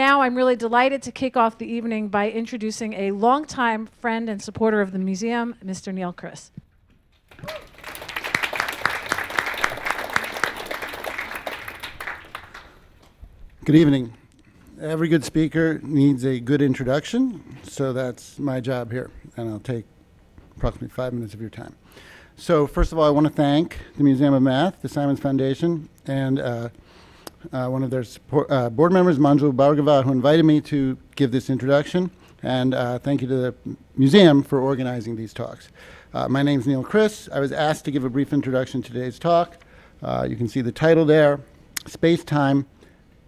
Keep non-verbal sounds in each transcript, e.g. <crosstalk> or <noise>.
Now, I'm really delighted to kick off the evening by introducing a longtime friend and supporter of the museum, Mr. Neil Chriss. Good evening. Every good speaker needs a good introduction, so that's my job here, and I'll take approximately five minutes of your time. So, first of all, I want to thank the Museum of Math, the Simons Foundation, and uh, uh, one of their support, uh, board members, Manju Bhargava, who invited me to give this introduction. And uh, thank you to the museum for organizing these talks. Uh, my name is Neil Chriss. I was asked to give a brief introduction to today's talk. Uh, you can see the title there Space Time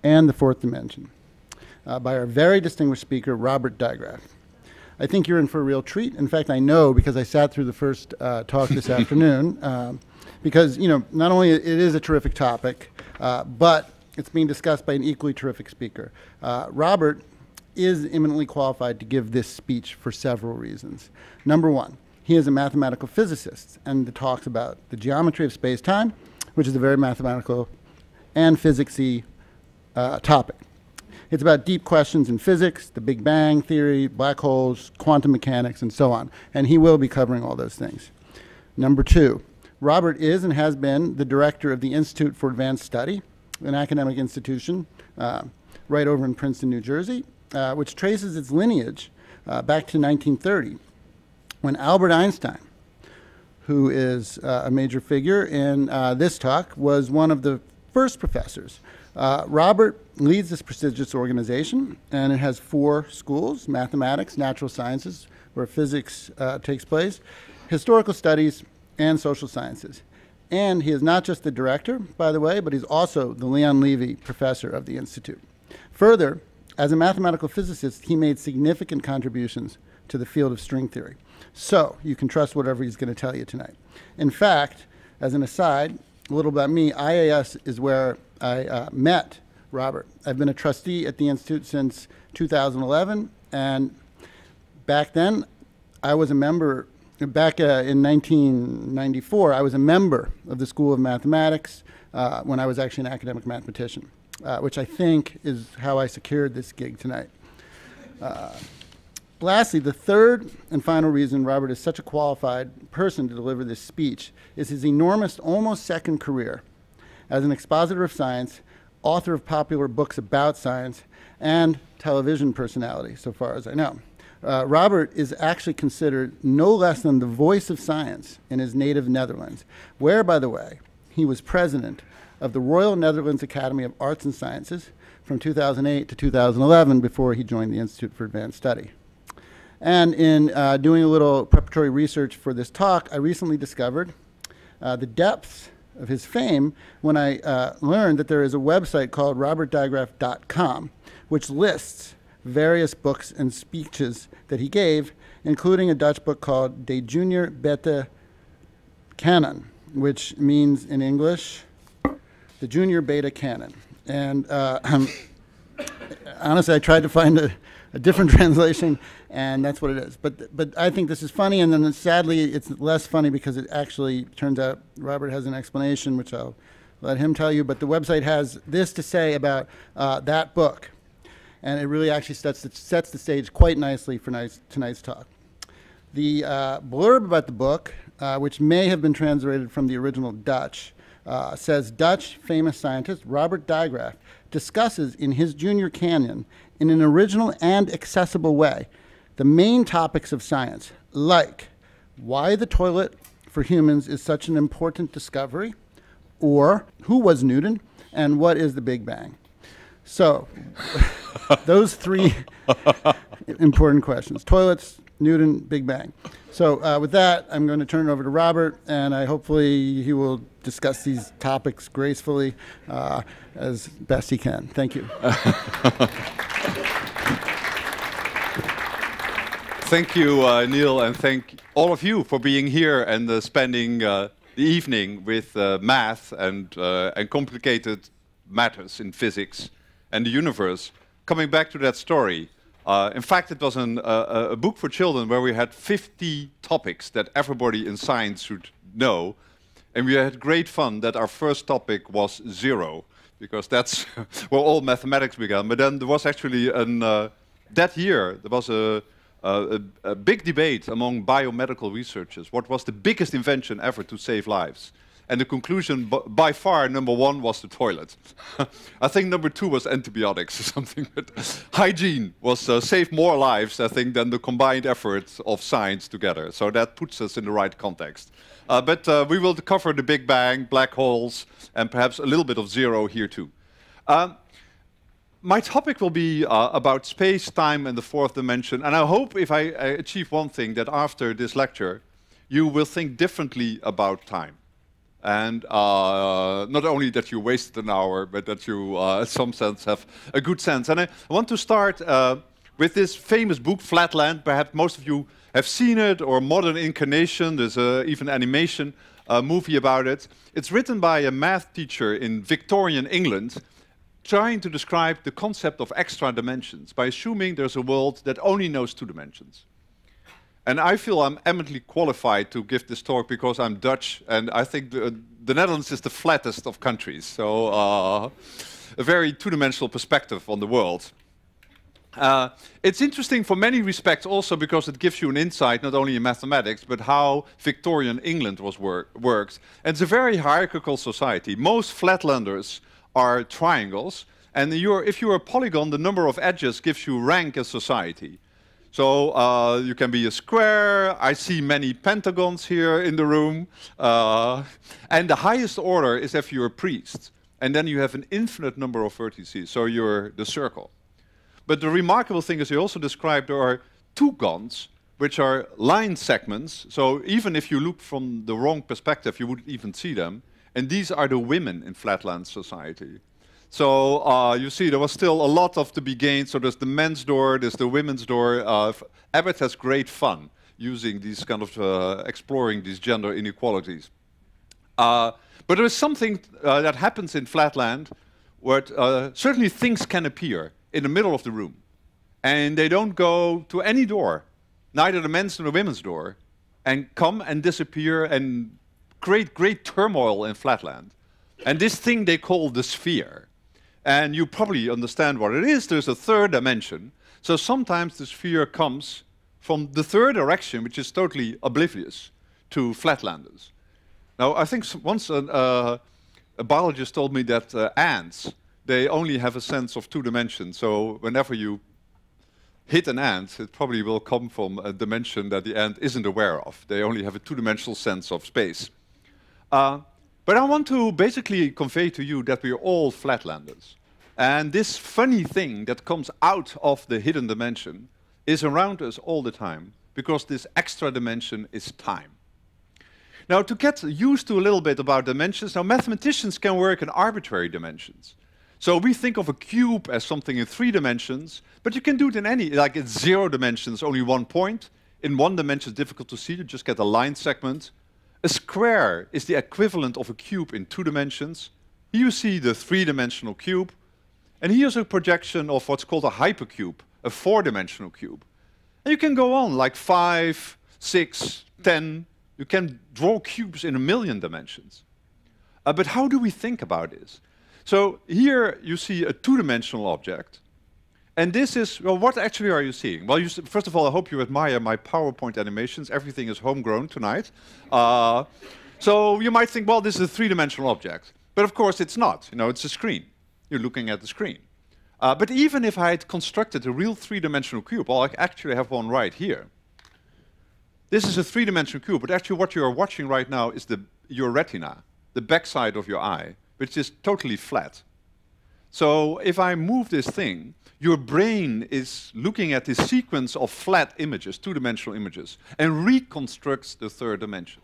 and the Fourth Dimension uh, by our very distinguished speaker, Robbert Dijkgraaf. I think you're in for a real treat. In fact, I know because I sat through the first uh, talk this <laughs> afternoon. Um, because you know, not only it is a terrific topic, uh, but it's being discussed by an equally terrific speaker. Uh, Robbert is eminently qualified to give this speech for several reasons. Number one, he is a mathematical physicist and talks about the geometry of space-time, which is a very mathematical and physicsy uh, topic. It's about deep questions in physics, the Big Bang theory, black holes, quantum mechanics, and so on. And he will be covering all those things. Number two, Robbert is and has been the director of the Institute for Advanced Study, an academic institution uh, right over in Princeton, New Jersey, uh, which traces its lineage uh, back to 1930 when Albert Einstein, who is uh, a major figure in uh, this talk, was one of the first professors. Robbert leads this prestigious organization, and it has four schools mathematics, natural sciences, where physics takes place, historical studies, and social sciences. And he is not just the director, by the way, but he's also the Leon Levy Professor of the Institute. Further, as a mathematical physicist, he made significant contributions to the field of string theory. So you can trust whatever he's going to tell you tonight. In fact, as an aside, a little about me, IAS is where I uh, met Robbert. I've been a trustee at the Institute since 2011, and back then I was a member back uh, in 1994, I was a member of the School of Mathematics uh, when I was actually an academic mathematician, uh, which I think is how I secured this gig tonight. Uh, lastly, the third and final reason Robbert is such a qualified person to deliver this speech is his enormous, almost second career as an expositor of science, author of popular books about science, and television personality, so far as I know. Uh, Robbert is actually considered no less than the voice of science in his native Netherlands, where, by the way, he was president of the Royal Netherlands Academy of Arts and Sciences from 2008 to 2011 before he joined the Institute for Advanced Study. And in uh, doing a little preparatory research for this talk, I recently discovered uh, the depths of his fame when I uh, learned that there is a website called robbertdijkgraaf.com, which lists various books and speeches that he gave, including a Dutch book called De Junior Beta Canon, which means in English, the Junior Beta Canon. And uh, honestly, I tried to find a, a, different <laughs> translation, and that's what it is. But, but I think this is funny, and then sadly, it's less funny because it actually turns out Robbert has an explanation, which I'll let him tell you. But the website has this to say about uh, that book and it really actually sets the, sets the stage quite nicely for nice, tonight's talk. The uh, blurb about the book, uh, which may have been translated from the original Dutch, uh, says Dutch famous scientist Robbert Dijkgraaf discusses in his junior Canon, in an original and accessible way the main topics of science, like why the toilet for humans is such an important discovery, or who was Newton, and what is the Big Bang. So, those three <laughs> important questions toilets, Newton, Big Bang. So, uh, with that, I'm going to turn it over to Robbert, and I hopefully he will discuss these topics gracefully uh, as best he can. Thank you. <laughs> thank you, uh, Neil, and thank all of you for being here and uh, spending uh, the evening with uh, math and, and complicated matters in physics and the universe, coming back to that story, uh, in fact, it was an, uh, a book for children where we had 50 topics that everybody in science should know. And we had great fun that our first topic was zero, because that's <laughs> where all mathematics began. But then there was actually an, uh, that year there was a, a, a, big debate among biomedical researchers. What was the biggest invention ever to save lives? And the conclusion, by far, number one was the toilet. <laughs> I think number two was antibiotics or something. But <laughs> hygiene was uh, saved more lives, I think, than the combined efforts of science together. So that puts us in the right context. Uh, but uh, we will cover the Big Bang, black holes, and perhaps a little bit of zero here too. Um, my topic will be uh, about space, time, and the fourth dimension. And I hope if I, I, achieve one thing, that after this lecture, you will think differently about time. And uh, not only that you wasted an hour, but that you, uh, in <laughs> some sense, have a good sense. And I, want to start uh, with this famous book, Flatland. Perhaps most of you have seen it, or Modern Incarnation. There's uh, even animation uh, movie about it. It's written by a math teacher in Victorian England, trying to describe the concept of extra dimensions by assuming there's a world that only knows two dimensions. And I feel I'm eminently qualified to give this talk because I'm Dutch, and I think the, the Netherlands is the flattest of countries. So, uh, a very two-dimensional perspective on the world. Uh, it's interesting for many respects also because it gives you an insight not only in mathematics but how Victorian England was work works. And it's a very hierarchical society. Most flatlanders are triangles, and you're, if you're a polygon, the number of edges gives you rank as society. So uh, you can be a square. I see many pentagons here in the room. Uh, and the highest order is if you're a priest. And then you have an infinite number of vertices. So you're the circle. But the remarkable thing is he also described there are two gons, which are line segments. So even if you look from the wrong perspective, you wouldn't even see them. And these are the women in flatland society. So uh, you see, there was still a lot of to be gained. So there's the men's door, there's the women's door. Uh, Abbott has great fun using these kind of uh, exploring these gender inequalities. Uh, but there is something uh, that happens in flatland where uh, certainly things can appear in the middle of the room. And they don't go to any door, neither the men's nor the women's door, and come and disappear and create great turmoil in Flatland. And this thing they call the sphere. And you probably understand what it is. There's a third dimension. So sometimes the sphere comes from the third direction, which is totally oblivious to flatlanders. Now, I think once a, uh, a biologist told me that uh, ants they only have a sense of two dimensions. So whenever you hit an ant, it probably will come from a dimension that the ant isn't aware of. They only have a two-dimensional sense of space. Uh, but I want to basically convey to you that we are all flatlanders. And this funny thing that comes out of the hidden dimension is around us all the time because this extra dimension is time. Now, to get used to a little bit about dimensions, now mathematicians can work in arbitrary dimensions. So we think of a cube as something in three dimensions, but you can do it in any, like in zero dimensions, only one point. In one dimension, it's difficult to see, you just get a line segment. A square is the equivalent of a cube in two dimensions. Here you see the three-dimensional cube. And here's a projection of what's called a hypercube, a four-dimensional cube. And you can go on, like five, six, ten. You can draw cubes in a million dimensions. Uh, but how do we think about this? So here you see a two-dimensional object. And this is, well, what actually are you seeing? Well, you first of all, I hope you admire my PowerPoint animations. Everything is homegrown tonight. Uh, so you might think, well, this is a three-dimensional object. But of course it's not. You know, it's a screen. You're looking at the screen. Uh, but even if I had constructed a real three-dimensional cube, well, I actually have one right here. This is a three-dimensional cube, but actually what you are watching right now is the, your retina, the backside of your eye which is totally flat. So if I move this thing, your brain is looking at this sequence of flat images, two-dimensional images, and reconstructs the third dimension.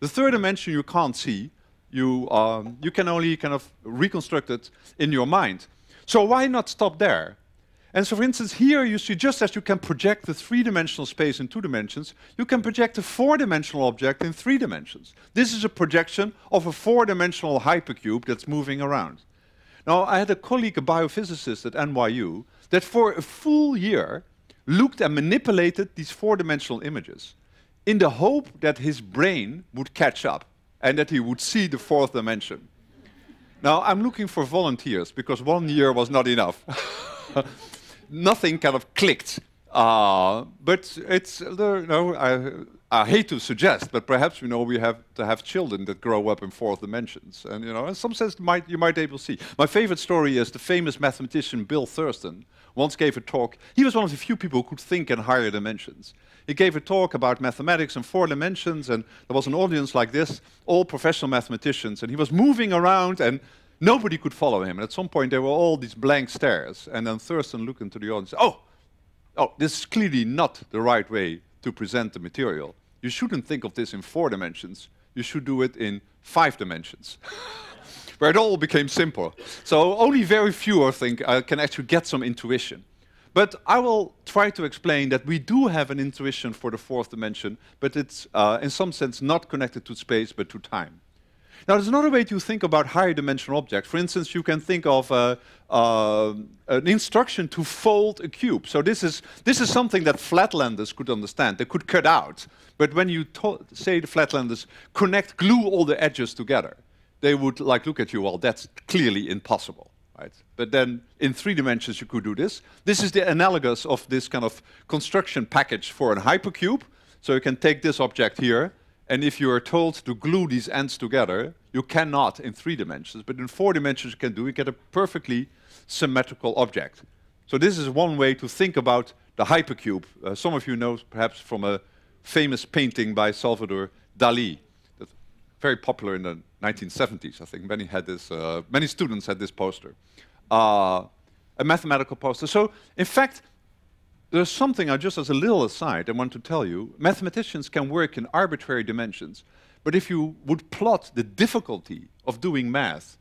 The third dimension you can't see, you, um, you can only kind of reconstruct it in your mind. So why not stop there? And so, for instance, here you see just as you can project the three-dimensional space in two dimensions, you can project a four-dimensional object in three dimensions. This is a projection of a four-dimensional hypercube that's moving around. Now, I had a colleague, a biophysicist at NYU, that for a full year looked and manipulated these four-dimensional images in the hope that his brain would catch up and that he would see the fourth dimension. Now, I'm looking for volunteers because one year was not enough. <laughs> Nothing kind of clicked. Uh, but it's, you know, I, I hate to suggest, but perhaps you know we have to have children that grow up in fourth dimensions, and you know, in some sense, might, you might able to see. My favorite story is the famous mathematician Bill Thurston once gave a talk. He was one of the few people who could think in higher dimensions. He gave a talk about mathematics in four dimensions, and there was an audience like this, all professional mathematicians, and he was moving around, and nobody could follow him. And at some point, there were all these blank stares, and then Thurston looked into the audience. Oh, oh, this is clearly not the right way to present the material. You shouldn't think of this in four dimensions. You should do it in five dimensions, <laughs> where it all became simple. So only very few, I think, uh, can actually get some intuition. But I will try to explain that we do have an intuition for the fourth dimension, but it's uh, in some sense not connected to space, but to time. Now, there's another way to think about higher dimensional objects. For instance, you can think of uh, uh, an instruction to fold a cube. So this is, this is something that flatlanders could understand. They could cut out. But when you say the flatlanders connect, glue all the edges together, they would like look at you, well, that's clearly impossible. Right? But then in three dimensions you could do this. This is the analogous of this kind of construction package for a hypercube. So you can take this object here, and if you are told to glue these ends together, you cannot in three dimensions, but in four dimensions you can do, you get a perfectly symmetrical object. So this is one way to think about the hypercube. Uh, some of you know perhaps from a famous painting by Salvador Dali, that's very popular in the 1970s. I think many had this, uh, many students had this poster, uh, a mathematical poster. So in fact, there's something I just as a little aside I want to tell you. Mathematicians can work in arbitrary dimensions, but if you would plot the difficulty of doing math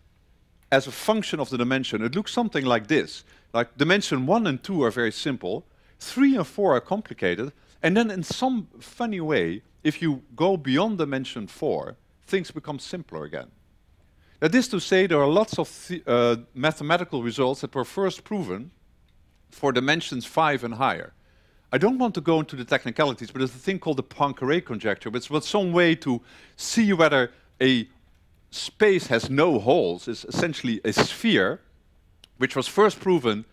as a function of the dimension, it looks something like this. Like dimension one and two are very simple, three and four are complicated, and then in some funny way, if you go beyond dimension four, things become simpler again. That is to say, there are lots of uh, mathematical results that were first proven for dimensions 5 and higher. I don't want to go into the technicalities, but there's a thing called the Poincare conjecture, which was some way to see whether a space has no holes, is essentially a sphere, which was first proven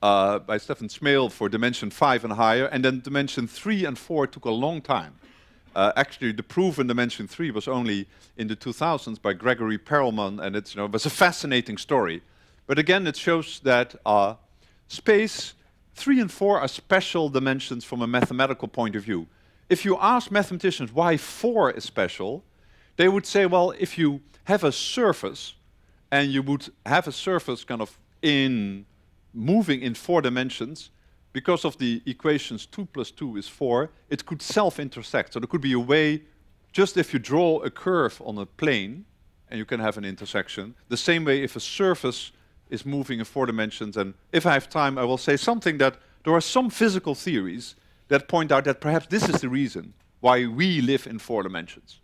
uh, by Stefan Smale for dimension 5 and higher, and then dimension 3 and 4 took a long time. Uh, actually, the proof in dimension 3 was only in the 2000s by Gregory Perelman, and it's, you know, it was a fascinating story. But again, it shows that uh, Space 3 and 4 are special dimensions from a mathematical point of view. If you ask mathematicians why 4 is special, they would say, well, if you have a surface and you would have a surface kind of in moving in four dimensions, because of the equations 2 plus 2 is 4, it could self-intersect. So there could be a way, just if you draw a curve on a plane, and you can have an intersection, the same way if a surface is moving in four dimensions. And if I have time, I will say something that there are some physical theories that point out that perhaps this is the reason why we live in four dimensions.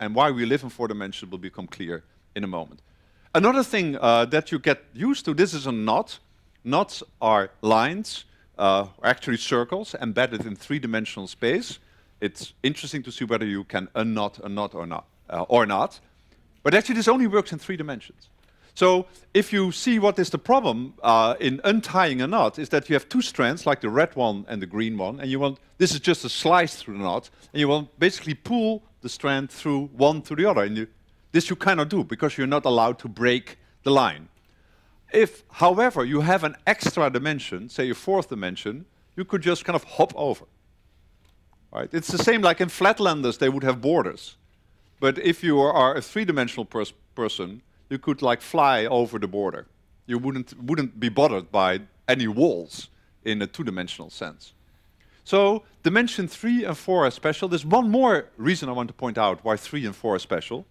And why we live in four dimensions will become clear in a moment. Another thing uh, that you get used to, this is a knot. Knots are lines, uh, actually circles, embedded in three-dimensional space. It's interesting to see whether you can unknot a knot or not. Uh, or not. But actually this only works in three dimensions. So if you see what is the problem uh, in untying a knot is that you have two strands, like the red one and the green one, and you want, this is just a slice through the knot, and you want basically pull the strand through one to the other. And you, this you cannot do because you're not allowed to break the line. If, however, you have an extra dimension, say a fourth dimension, you could just kind of hop over. Right? It's the same like in flatlanders, they would have borders. But if you are a three-dimensional pers person, you could like fly over the border. You wouldn't, wouldn't be bothered by any walls in a two-dimensional sense. So dimension three and four are special. There's one more reason I want to point out why three and four are special.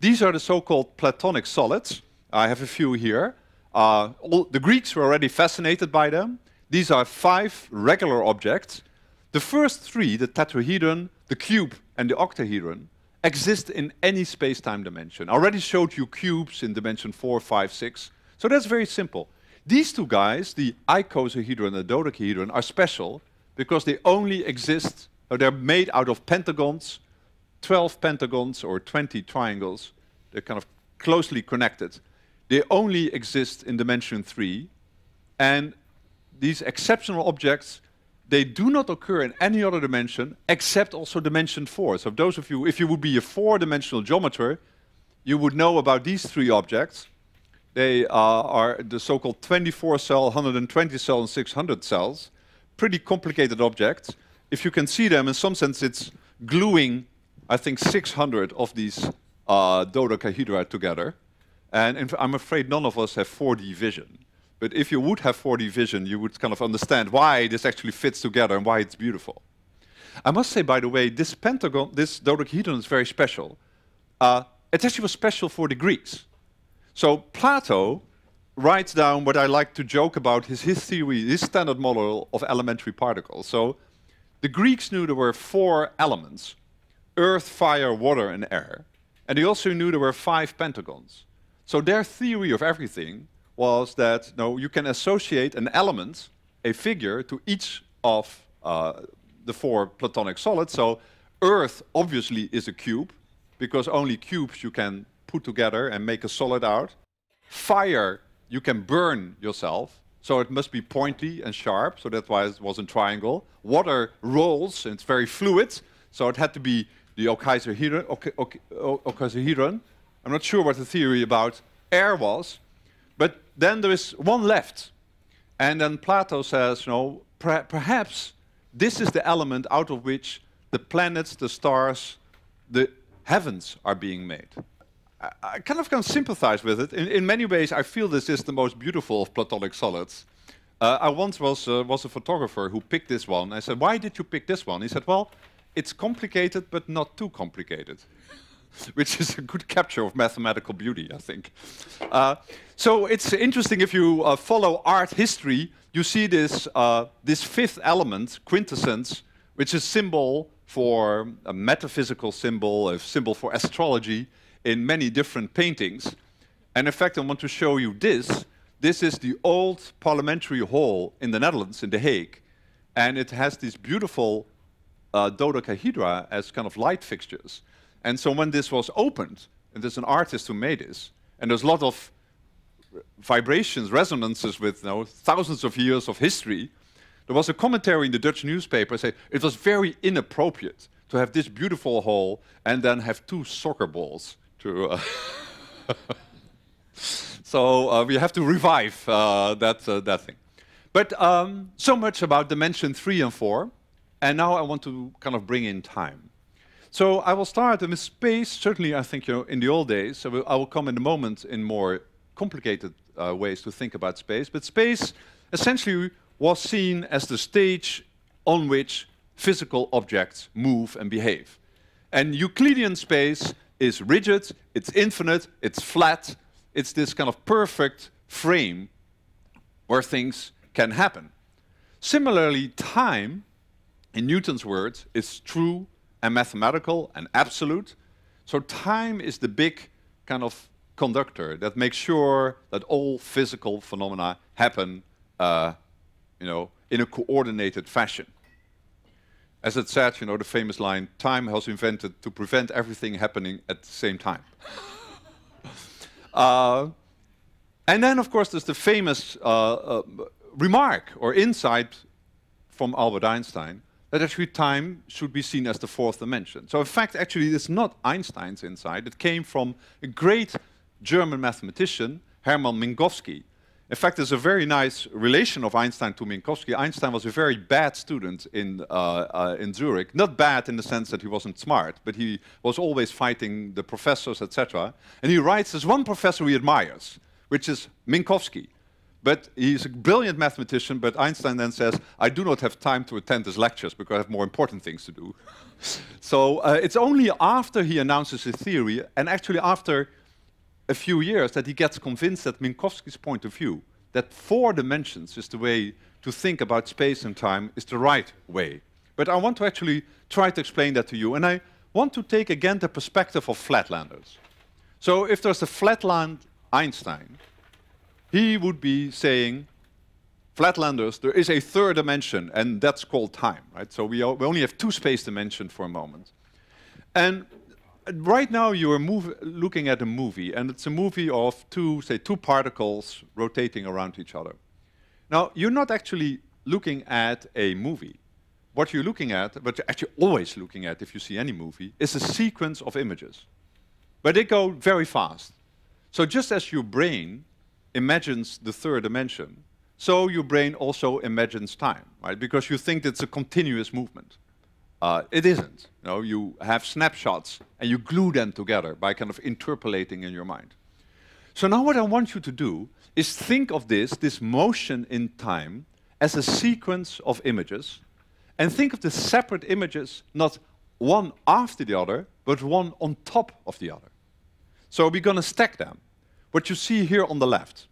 These are the so-called Platonic solids. I have a few here. Uh, all, the Greeks were already fascinated by them. These are five regular objects. The first three, the tetrahedron, the cube, and the octahedron, exist in any space-time dimension. I already showed you cubes in dimension 4, 5, 6. So that's very simple. These two guys, the icosahedron and the dodecahedron, are special because they only exist, or they're made out of pentagons, 12 pentagons or 20 triangles. They're kind of closely connected. they only exist in dimension three, and these exceptional objects they do not occur in any other dimension except also dimension four. So those of you, if you would be a four-dimensional geometer, you would know about these three objects. They uh, are the so-called 24 cell, 120 cell, and 600 cells. Pretty complicated objects. If you can see them, in some sense, it's gluing, I think, 600 of these uh, dodecahedra together. And I'm afraid none of us have 4D vision. But if you would have 4D vision, you would kind of understand why this actually fits together and why it's beautiful. I must say, by the way, this pentagon, this dodecahedron is very special. Uh, it actually was special for the Greeks. So Plato writes down what I like to joke about his, his theory, his standard model of elementary particles. So the Greeks knew there were four elements, earth, fire, water, and air. And they also knew there were five pentagons. So their theory of everything was that no, you can associate an element, a figure, to each of uh, the four Platonic solids. So Earth obviously is a cube, because only cubes you can put together and make a solid out. Fire, you can burn yourself, so it must be pointy and sharp, so that's why it was a triangle. Water rolls, and it's very fluid, so it had to be the octahedron. I'm not sure what the theory about air was, then there is one left. And then Plato says, you know, per perhaps this is the element out of which the planets, the stars, the heavens are being made. I, I kind of can sympathize with it. In, in, many ways, I feel this is the most beautiful of Platonic solids. Uh, I once was, uh, was a photographer who picked this one. I said, why did you pick this one? He said, well, it's complicated, but not too complicated. <laughs> which is a good capture of mathematical beauty, I think. Uh, so it's interesting if you uh, follow art history, you see this, uh, this fifth element, quintessence, which is symbol for a metaphysical symbol, a symbol for astrology in many different paintings. And in fact, I want to show you this. This is the old parliamentary hall in the Netherlands, in The Hague. And it has these beautiful uh, dodecahedra as kind of light fixtures. And so when this was opened, and there's an artist who made this, and there's a lot of vibrations, resonances with you know, thousands of years of history, there was a commentary in the Dutch newspaper saying it was very inappropriate to have this beautiful hall and then have two soccer balls to. Uh <laughs> so uh, we have to revive uh, that uh, that thing. But um, so much about dimension three and four, and now I want to kind of bring in time. So I will start with space. Certainly, I think you know in the old days. So I will come in a moment in more complicated uh, ways to think about space. But space essentially was seen as the stage on which physical objects move and behave. And Euclidean space is rigid, it's infinite, it's flat, it's this kind of perfect frame where things can happen. Similarly, time, in Newton's words, is true and mathematical and absolute. So time is the big kind of conductor that makes sure that all physical phenomena happen, uh, you know, in a coordinated fashion. As it said, you know, the famous line, time was invented to prevent everything happening at the same time. uh, and then, of course, there's the famous uh, uh, remark or insight from Albert Einstein that actually time should be seen as the fourth dimension. So in fact, actually, it's not Einstein's insight. It came from a great German mathematician, Hermann Minkowski. In fact, there's a very nice relation of Einstein to Minkowski. Einstein was a very bad student in, uh, uh, in Zurich. Not bad in the sense that he wasn't smart, but he was always fighting the professors, etc. And he writes, there's one professor he admires, which is Minkowski. But he's a brilliant mathematician, but Einstein then says, I do not have time to attend his lectures because I have more important things to do. <laughs> so uh, it's only after he announces his theory, and actually after a few years, that he gets convinced that Minkowski's point of view, that four dimensions is the way to think about space and time, is the right way. But I want to actually try to explain that to you, and I want to take again the perspective of flatlanders. So if there's a flatland Einstein, he would be saying, flatlanders, there is a third dimension, and that's called time, right? So we, we only have two space dimensions for a moment. And right now you are looking at a movie, and it's a movie of two, say, two particles rotating around each other. Now, you're not actually looking at a movie. What you're looking at, what you're actually always looking at if you see any movie, is a sequence of images. But they go very fast. So just as your brain imagines the third dimension, so your brain also imagines time, right? Because you think it's a continuous movement. Uh, it isn't. You, know, you have snapshots and you glue them together by kind of interpolating in your mind. So now what I want you to do is think of this, this motion in time, as a sequence of images, and think of the separate images not one after the other, but one on top of the other. So we're going to stack them. What you see here on the left.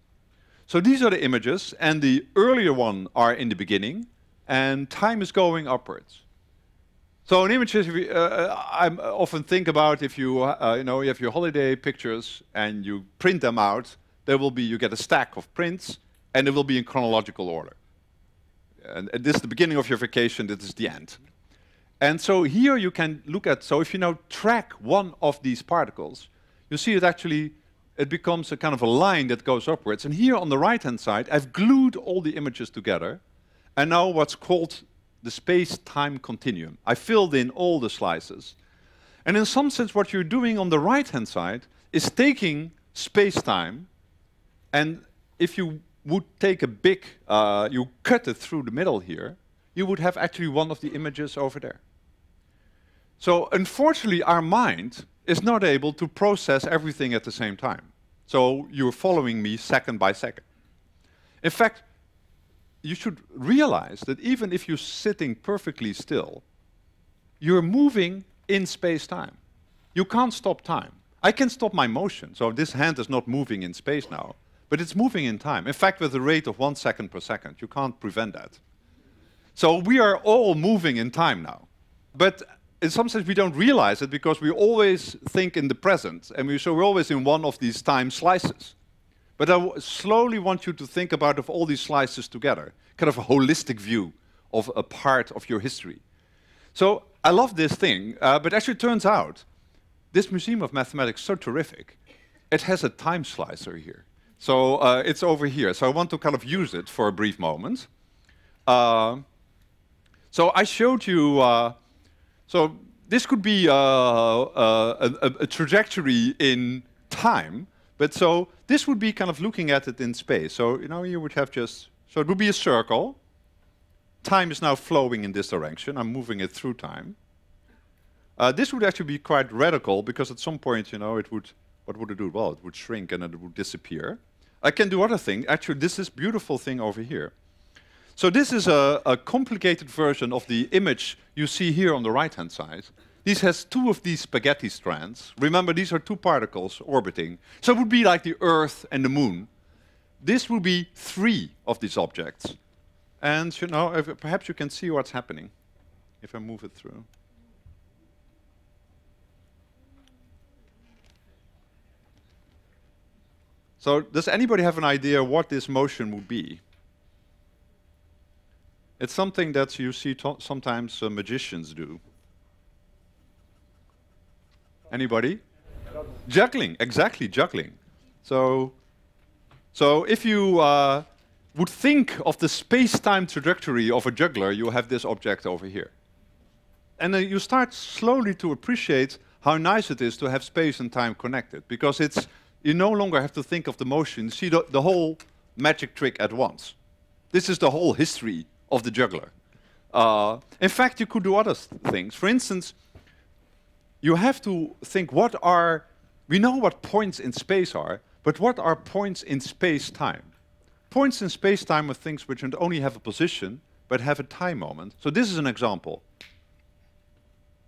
So these are the images, and the earlier one are in the beginning, and time is going upwards. So an images, is, uh, I often think about if you, uh, you know, you have your holiday pictures and you print them out, there will be, you get a stack of prints, and it will be in chronological order. And, and this is the beginning of your vacation, this is the end. And so here you can look at, so if you now track one of these particles, you see it actually, it becomes a kind of a line that goes upwards. And here on the right-hand side, I've glued all the images together, and now what's called the space-time continuum. I filled in all the slices. And in some sense, what you're doing on the right-hand side is taking space-time, and if you would take a big, uh, you cut it through the middle here, you would have actually one of the images over there. So unfortunately, our mind is not able to process everything at the same time. So you're following me second by second. In fact, you should realize that even if you're sitting perfectly still, you're moving in space-time. You can't stop time. I can stop my motion, so this hand is not moving in space now, but it's moving in time. In fact, with a rate of one second per second, you can't prevent that. So we are all moving in time now. But in some sense, we don't realize it because we always think in the present, and we, so we're always in one of these time slices. But I slowly want you to think about of all these slices together, kind of a holistic view of a part of your history. So I love this thing, uh, but actually turns out this Museum of Mathematics is so terrific. It has a time slicer here. So uh, it's over here. So I want to kind of use it for a brief moment. Uh, so I showed you, uh, so this could be uh, uh, a, a, trajectory in time, but so this would be kind of looking at it in space. So, you know, you would have just, so it would be a circle. Time is now flowing in this direction. I'm moving it through time. Uh, this would actually be quite radical because at some point, you know, it would, what would it do? Well, it would shrink and it would disappear. I can do other things. Actually, this is beautiful thing over here. So this is a, a complicated version of the image you see here on the right-hand side. This has two of these spaghetti strands. Remember, these are two particles orbiting. So it would be like the Earth and the Moon. This would be three of these objects. And you know, perhaps you can see what's happening if I move it through. So does anybody have an idea what this motion would be? It's something that you see sometimes uh, magicians do. Anybody? Juggling, exactly, juggling. So, so if you uh, would think of the space-time trajectory of a juggler, you have this object over here. And uh, you start slowly to appreciate how nice it is to have space and time connected, because it's you no longer have to think of the motion, see the, the whole magic trick at once. This is the whole history of the juggler. Uh, in fact, you could do other things. For instance, you have to think what are, we know what points in space are, but what are points in space-time? Points in space-time are things which don't only have a position, but have a time moment. So this is an example.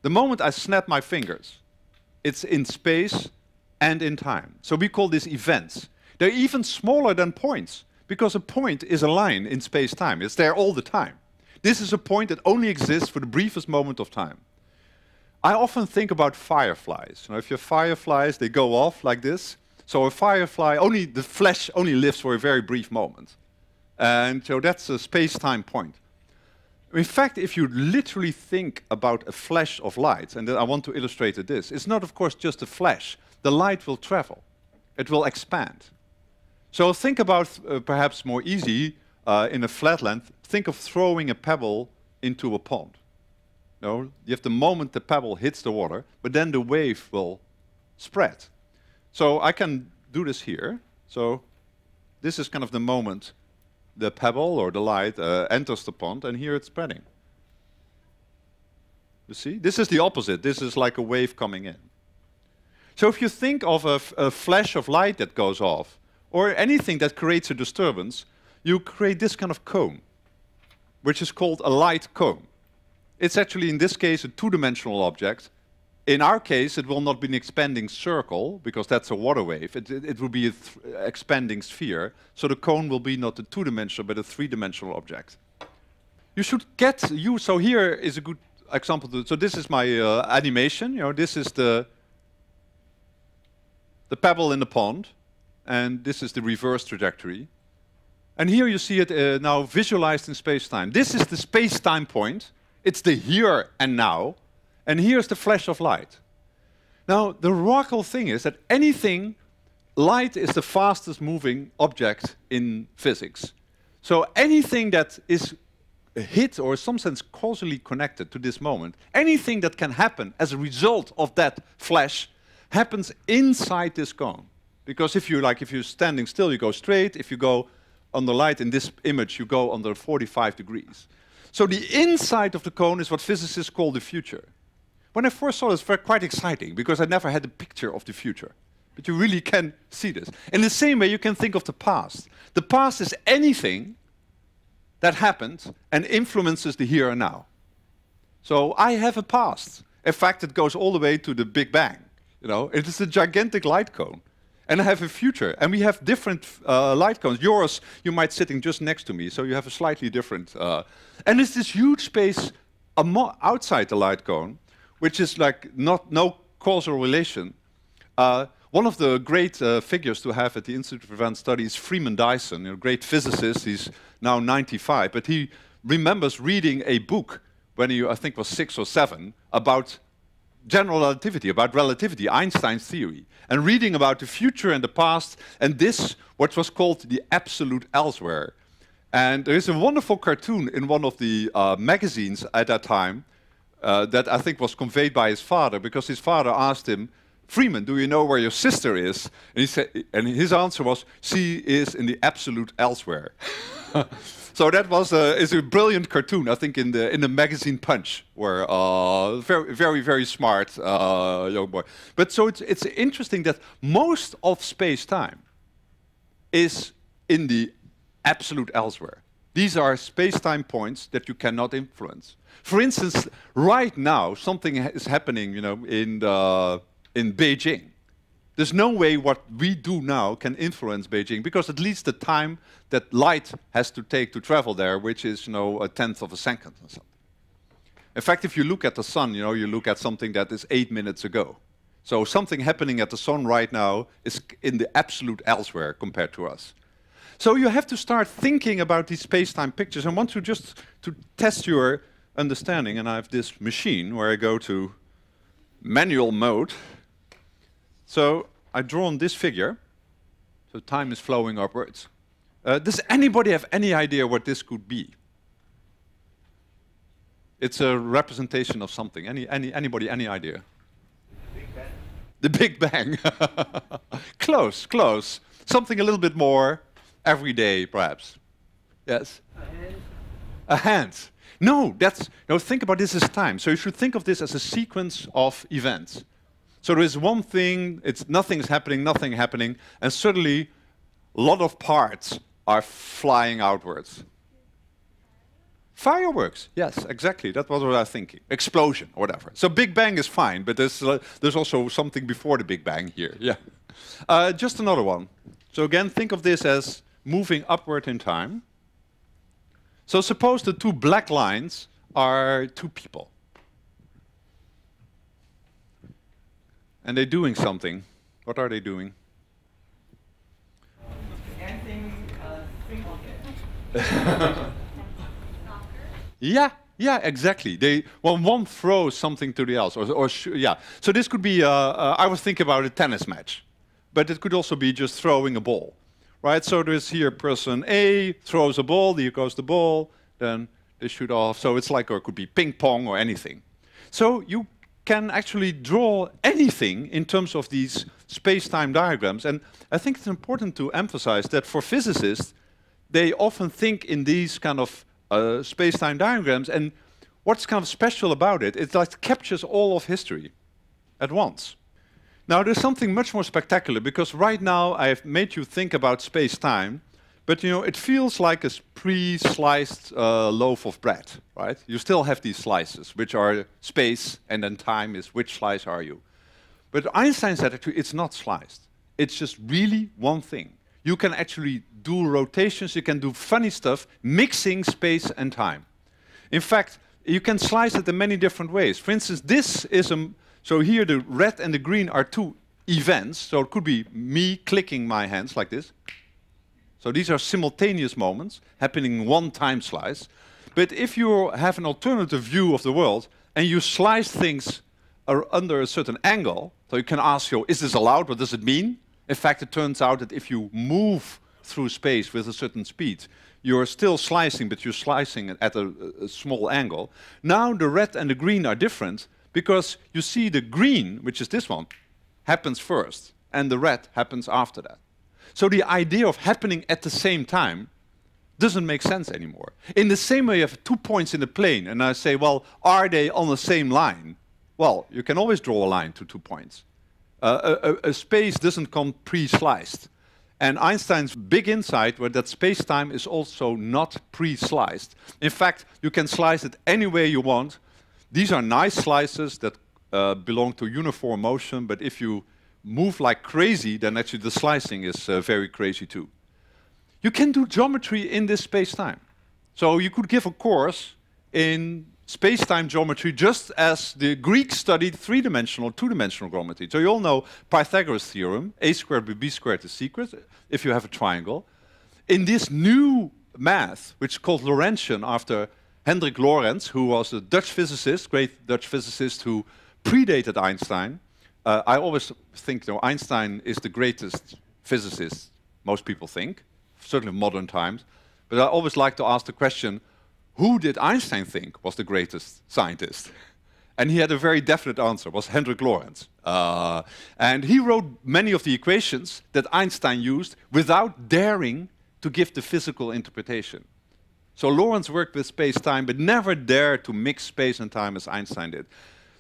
The moment I snap my fingers, it's in space and in time. So we call these events. They're even smaller than points, because a point is a line in space-time. It's there all the time. This is a point that only exists for the briefest moment of time. I often think about fireflies. You know, if you have fireflies, they go off like this. So a firefly, only the flash only lives for a very brief moment. And so that's a space-time point. In fact, if you literally think about a flash of light, and I want to illustrate this, it's not, of course, just a flash. The light will travel. It will expand. So think about, uh, perhaps more easy, uh, in a flatland, think of throwing a pebble into a pond. No, you have the moment the pebble hits the water, but then the wave will spread. So I can do this here. So this is kind of the moment the pebble or the light uh, enters the pond, and here it's spreading. You see? This is the opposite. This is like a wave coming in. So if you think of a, a flash of light that goes off, or anything that creates a disturbance, you create this kind of cone, which is called a light cone. It's actually, in this case, a two-dimensional object. In our case, it will not be an expanding circle, because that's a water wave. It, it, it will be an expanding sphere. So the cone will be not a two-dimensional, but a three-dimensional object. You should get you. So here is a good example. To, so this is my uh, animation. You know, this is the the pebble in the pond, and this is the reverse trajectory. And here you see it uh, now visualized in space-time. This is the space-time point. It's the here and now. And here's the flash of light. Now, the remarkable thing is that anything, light is the fastest moving object in physics. So anything that is hit or in some sense causally connected to this moment, anything that can happen as a result of that flash happens inside this cone. Because if you like, if you're standing still, you go straight. If you go under light in this image, you go under 45 degrees. So the inside of the cone is what physicists call the future. When I first saw this, it was quite exciting because I never had a picture of the future. But you really can see this. In the same way, you can think of the past. The past is anything that happened and influences the here and now. So I have a past. In fact, it goes all the way to the Big Bang. You know, it is a gigantic light cone. And have a future. And we have different uh, light cones. Yours, you might sitting just next to me, so you have a slightly different. Uh, and it's this huge space outside the light cone, which is like not no causal relation. Uh, one of the great uh, figures to have at the Institute for Advanced Studies, Freeman Dyson, a great physicist. He's now 95, but he remembers reading a book when he, I think, was six or seven about general relativity, about relativity, Einstein's theory, and reading about the future and the past, and this, what was called the absolute elsewhere. And there is a wonderful cartoon in one of the uh, magazines at that time uh, that I think was conveyed by his father, because his father asked him, Freeman, do you know where your sister is? And, he and his answer was, she is in the absolute elsewhere. <laughs> So that was a, is a brilliant cartoon, I think, in the in the magazine Punch, where uh, very very very smart uh, young boy. But so it's it's interesting that most of space time is in the absolute elsewhere. These are space time points that you cannot influence. For instance, right now something is happening, you know, in the, in Beijing there's no way what we do now can influence Beijing because at least the time that light has to take to travel there, which is you know a tenth of a second or something. In fact, if you look at the sun, you know you look at something that is eight minutes ago. So something happening at the sun right now is in the absolute elsewhere compared to us. So you have to start thinking about these space-time pictures. I want to just to test your understanding, and I have this machine where I go to manual mode so I draw on this figure. So time is flowing upwards. Uh, does anybody have any idea what this could be? It's a representation of something. Any, any, anybody, any idea? The Big Bang. The Big Bang. <laughs> close, close. Something a little bit more everyday, perhaps. Yes? A hand. A hand. No, that's, no, think about this as time. So you should think of this as a sequence of events. So there is one thing, it's nothing's happening, nothing happening, and suddenly a lot of parts are flying outwards. Fireworks, yes, exactly. That was what I was thinking. Explosion, whatever. So Big Bang is fine, but there's, uh, there's also something before the Big Bang here. <laughs> Yeah. Uh, just another one. So again, think of this as moving upward in time. So suppose the two black lines are two people. And they're doing something. What are they doing? Dancing <laughs> uh. Yeah, yeah, exactly. They well, one throws something to the else, or, or yeah. So this could be. Uh, uh, I was thinking about a tennis match, but it could also be just throwing a ball, right? So there's here person A throws a ball, here goes the ball, then they shoot off. So it's like, or it could be ping pong or anything. So you can actually draw anything in terms of these space-time diagrams, and I think it's important to emphasize that for physicists, they often think in these kind of uh, space-time diagrams, and what's kind of special about it, it like captures all of history at once. Now there's something much more spectacular because right now I've made you think about space-time, but you know it feels like a pre-sliced uh, loaf of bread, right? You still have these slices, which are space, and then time is which slice are you. But Einstein said actually it's not sliced. It's just really one thing. You can actually do rotations, you can do funny stuff, mixing space and time. In fact, you can slice it in many different ways. For instance, this is a, so here the red and the green are two events. So it could be me clicking my hands like this. So these are simultaneous moments happening in one time slice. But if you have an alternative view of the world and you slice things under a certain angle, so you can ask, you, is this allowed? What does it mean? In fact, it turns out that if you move through space with a certain speed, you're still slicing, but you're slicing at a, a, small angle. Now the red and the green are different because you see the green, which is this one, happens first, and the red happens after that. So the idea of happening at the same time doesn't make sense anymore. In the same way, you have two points in the plane, and I say, well, are they on the same line? Well, you can always draw a line to two points. Uh, a, a, space doesn't come pre-sliced. And Einstein's big insight was that space-time is also not pre-sliced. In fact, you can slice it any way you want. These are nice slices that uh, belong to uniform motion, but if you move like crazy, then actually the slicing is uh, very crazy too. You can do geometry in this space-time. So you could give a course in space-time geometry just as the Greeks studied three-dimensional, two-dimensional geometry. So you all know Pythagoras' theorem, a squared by b squared is secret, if you have a triangle. In this new math, which is called Lorentzian after Hendrik Lorentz, who was a Dutch physicist, great Dutch physicist who predated Einstein. Uh, I always think you know, Einstein is the greatest physicist, most people think, certainly in modern times. But I always like to ask the question, who did Einstein think was the greatest scientist? <laughs> And he had a very definite answer, was Hendrik Lorentz. Uh, and he wrote many of the equations that Einstein used without daring to give the physical interpretation. So Lorentz worked with space-time, but never dared to mix space and time as Einstein did.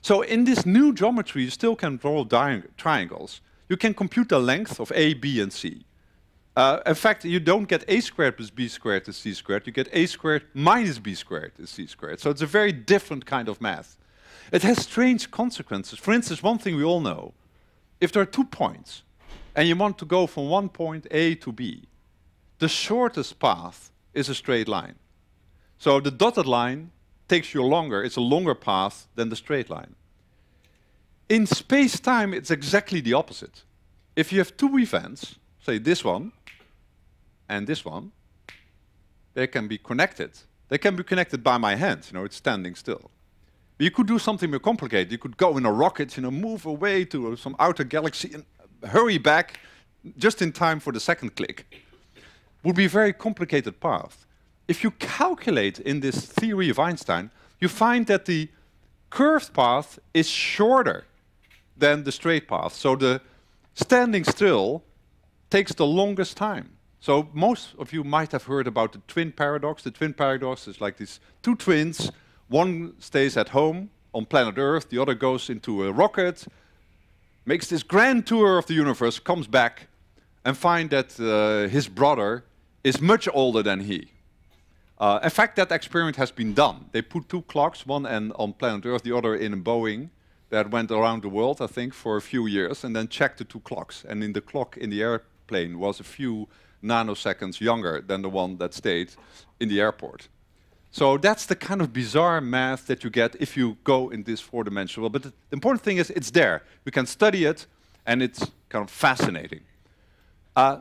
So in this new geometry, you still can draw triangles. You can compute the length of A, B, and C. Uh, in fact, you don't get a squared plus b squared is c squared. You get a squared minus b squared is c squared. So it's a very different kind of math. It has strange consequences. For instance, one thing we all know, if there are two points and you want to go from one point A to B, the shortest path is a straight line. So the dotted line takes you longer. It's a longer path than the straight line. In space-time, it's exactly the opposite. If you have two events, say this one, and this one, they can be connected. They can be connected by my hand, you know, it's standing still. But you could do something more complicated. You could go in a rocket, you know, move away to some outer galaxy and hurry back just in time for the second click. Would be a very complicated path. If you calculate in this theory of Einstein, you find that the curved path is shorter than the straight path. So the standing still takes the longest time. So most of you might have heard about the twin paradox. The twin paradox is like these two twins. One stays at home on planet Earth, the other goes into a rocket, makes this grand tour of the universe, comes back, and find that uh, his brother is much older than he. Uh, in fact, that experiment has been done. They put two clocks, one on planet Earth, the other in a Boeing, that went around the world, I think, for a few years, and then checked the two clocks. And in the clock in the airplane was a few nanoseconds younger than the one that stayed in the airport. So that's the kind of bizarre math that you get if you go in this four-dimensional. But the important thing is it's there. You can study it, and it's kind of fascinating. Uh,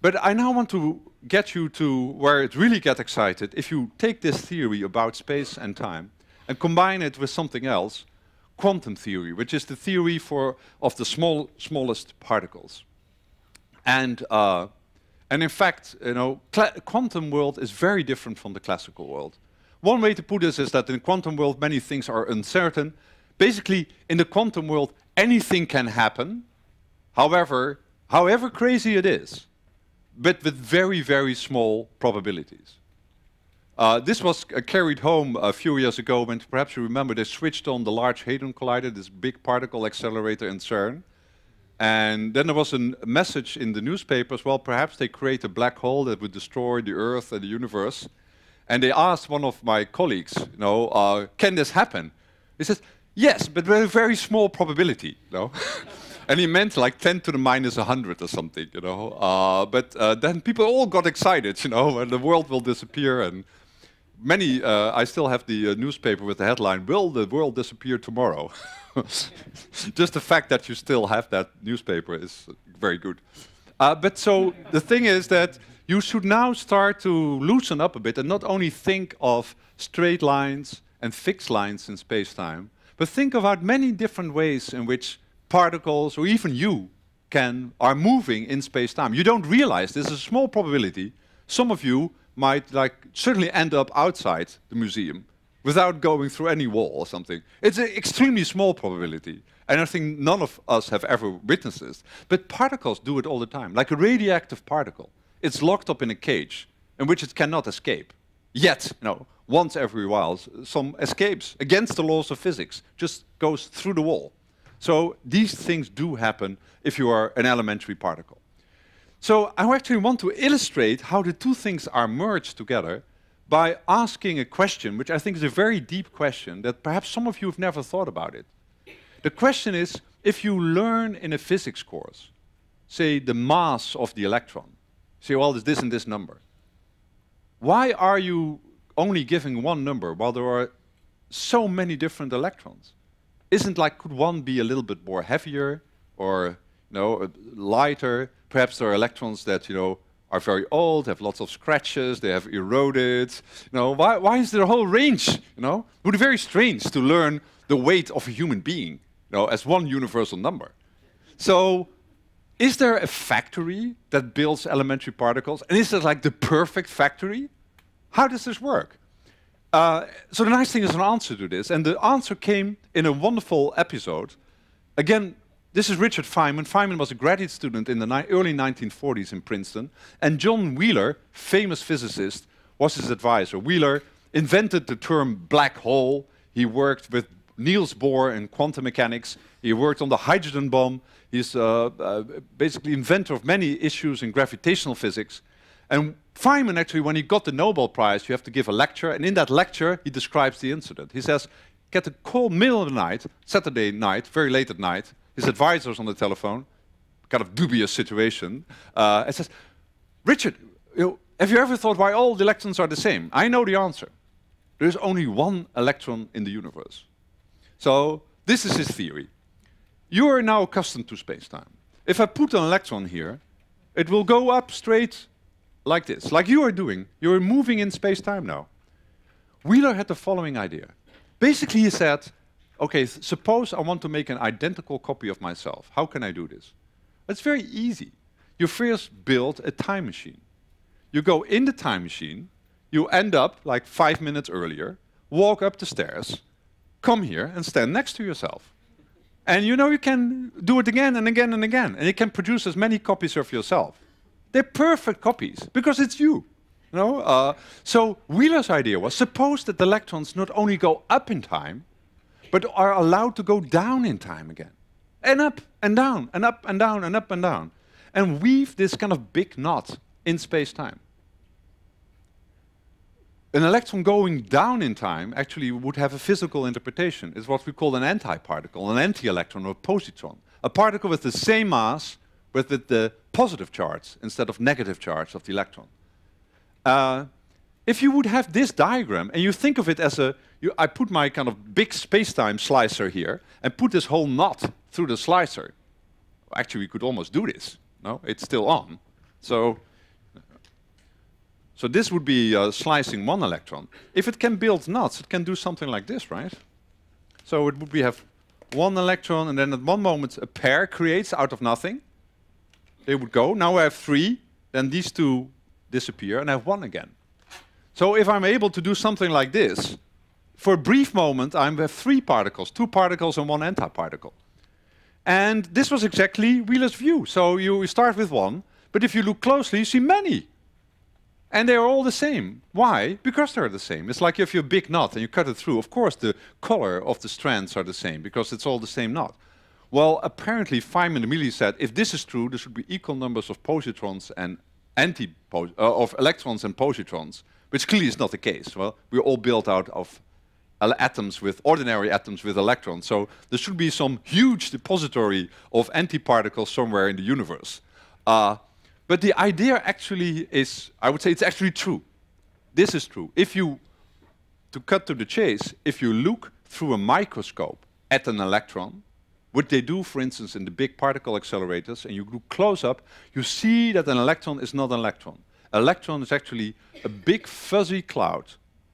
But I now want to get you to where it really gets excited. If you take this theory about space and time and combine it with something else, quantum theory, which is the theory for of the small, smallest particles. And uh, and in fact, you know, quantum world is very different from the classical world. One way to put this is that in the quantum world, many things are uncertain. Basically, in the quantum world, anything can happen. However, however crazy it is, but with very, very small probabilities. Uh, this was uh, carried home a few years ago when perhaps you remember they switched on the Large Hadron Collider, this big particle accelerator in CERN. And then there was a message in the newspapers, well, perhaps they create a black hole that would destroy the Earth and the universe. And they asked one of my colleagues, you know, uh, can this happen? He says, yes, but with a very small probability, you know. <laughs> and he meant like 10 to the minus 100 or something, you know. Uh, but uh, then people all got excited, you know, and the world will disappear. And many, uh, I still have the uh, newspaper with the headline, Will the World Disappear Tomorrow? <laughs> Just the fact that you still have that newspaper is very good. Uh, but so the thing is that you should now start to loosen up a bit and not only think of straight lines and fixed lines in space-time, but think about many different ways in which particles or even you can are moving in space-time. You don't realize there's a small probability. Some of you might like certainly end up outside the museum without going through any wall or something. It's an extremely small probability. And I think none of us have ever witnessed this. But particles do it all the time. Like a radioactive particle, it's locked up in a cage in which it cannot escape. Yet, you know, once every while, some escapes against the laws of physics, just goes through the wall. So these things do happen if you are an elementary particle. So I actually want to illustrate how the two things are merged together by asking a question, which I think is a very deep question that perhaps some of you have never thought about it. The question is, if you learn in a physics course, say the mass of the electron, say, well, there's this and this number, why are you only giving one number while there are so many different electrons? Isn't like, could one be a little bit more heavier or you know, uh, lighter? Perhaps there are electrons that, you know, are very old, have lots of scratches, they have eroded. You know, why, why is there a whole range? You know, it would be very strange to learn the weight of a human being, you know, as one universal number. So, is there a factory that builds elementary particles, and is it like the perfect factory? How does this work? Uh, so the nice thing is an answer to this, and the answer came in a wonderful episode. Again, this is Richard Feynman. Feynman was a graduate student in the early 1940s in Princeton, and John Wheeler, famous physicist, was his advisor. Wheeler invented the term black hole. He worked with Niels Bohr in quantum mechanics. He worked on the hydrogen bomb. He's uh, uh, basically inventor of many issues in gravitational physics. And Feynman, actually, when he got the Nobel Prize, you have to give a lecture, and in that lecture, he describes the incident. He says, get a call middle of the night, Saturday night, very late at night, his advisors on the telephone, kind of dubious situation, uh, and says, Richard, you know, have you ever thought why all the electrons are the same? I know the answer. There is only one electron in the universe. So this is his theory. You are now accustomed to space-time. If I put an electron here, it will go up straight like this, like you are doing. You're moving in space-time now. Wheeler had the following idea. Basically, he said, okay, suppose I want to make an identical copy of myself. How can I do this? It's very easy. You first build a time machine. You go in the time machine, you end up like five minutes earlier, walk up the stairs, come here and stand next to yourself. And you know you can do it again and again and again, and you can produce as many copies of yourself. They're perfect copies because it's you. you know? Uh, so Wheeler's idea was suppose that the electrons not only go up in time, but are allowed to go down in time again. And up and down, and up and down, and up and down. And weave this kind of big knot in space-time. An electron going down in time actually would have a physical interpretation. It's what we call an antiparticle, an anti-electron or a positron. A particle with the same mass, but with the positive charge instead of negative charge of the electron. Uh, if you would have this diagram, and you think of it as a, you, I put my kind of big space-time slicer here, and put this whole knot through the slicer. Actually, we could almost do this. No, it's still on. So So this would be uh, slicing one electron. If it can build knots, it can do something like this, right? So it would be have one electron, and then at one moment a pair creates out of nothing. They would go. Now I have three. Then these two disappear, and I have one again. So if I'm able to do something like this, for a brief moment I have three particles, two particles and one antiparticle. And this was exactly Wheeler's view. So you start with one, but if you look closely, you see many. And they're all the same. Why? Because they're the same. It's like if you have a big knot and you cut it through, of course the color of the strands are the same because it's all the same knot. Well, apparently Feynman immediately said, if this is true, there should be equal numbers of positrons and anti uh, of electrons and positrons, which clearly is not the case. Well, we're all built out of atoms with ordinary atoms with electrons. So there should be some huge depository of antiparticles somewhere in the universe. Uh, but the idea actually is, I would say it's actually true. This is true. If you, to cut to the chase, if you look through a microscope at an electron, what they do, for instance, in the big particle accelerators, and you look close up, you see that an electron is not an electron. Electron is actually a big fuzzy cloud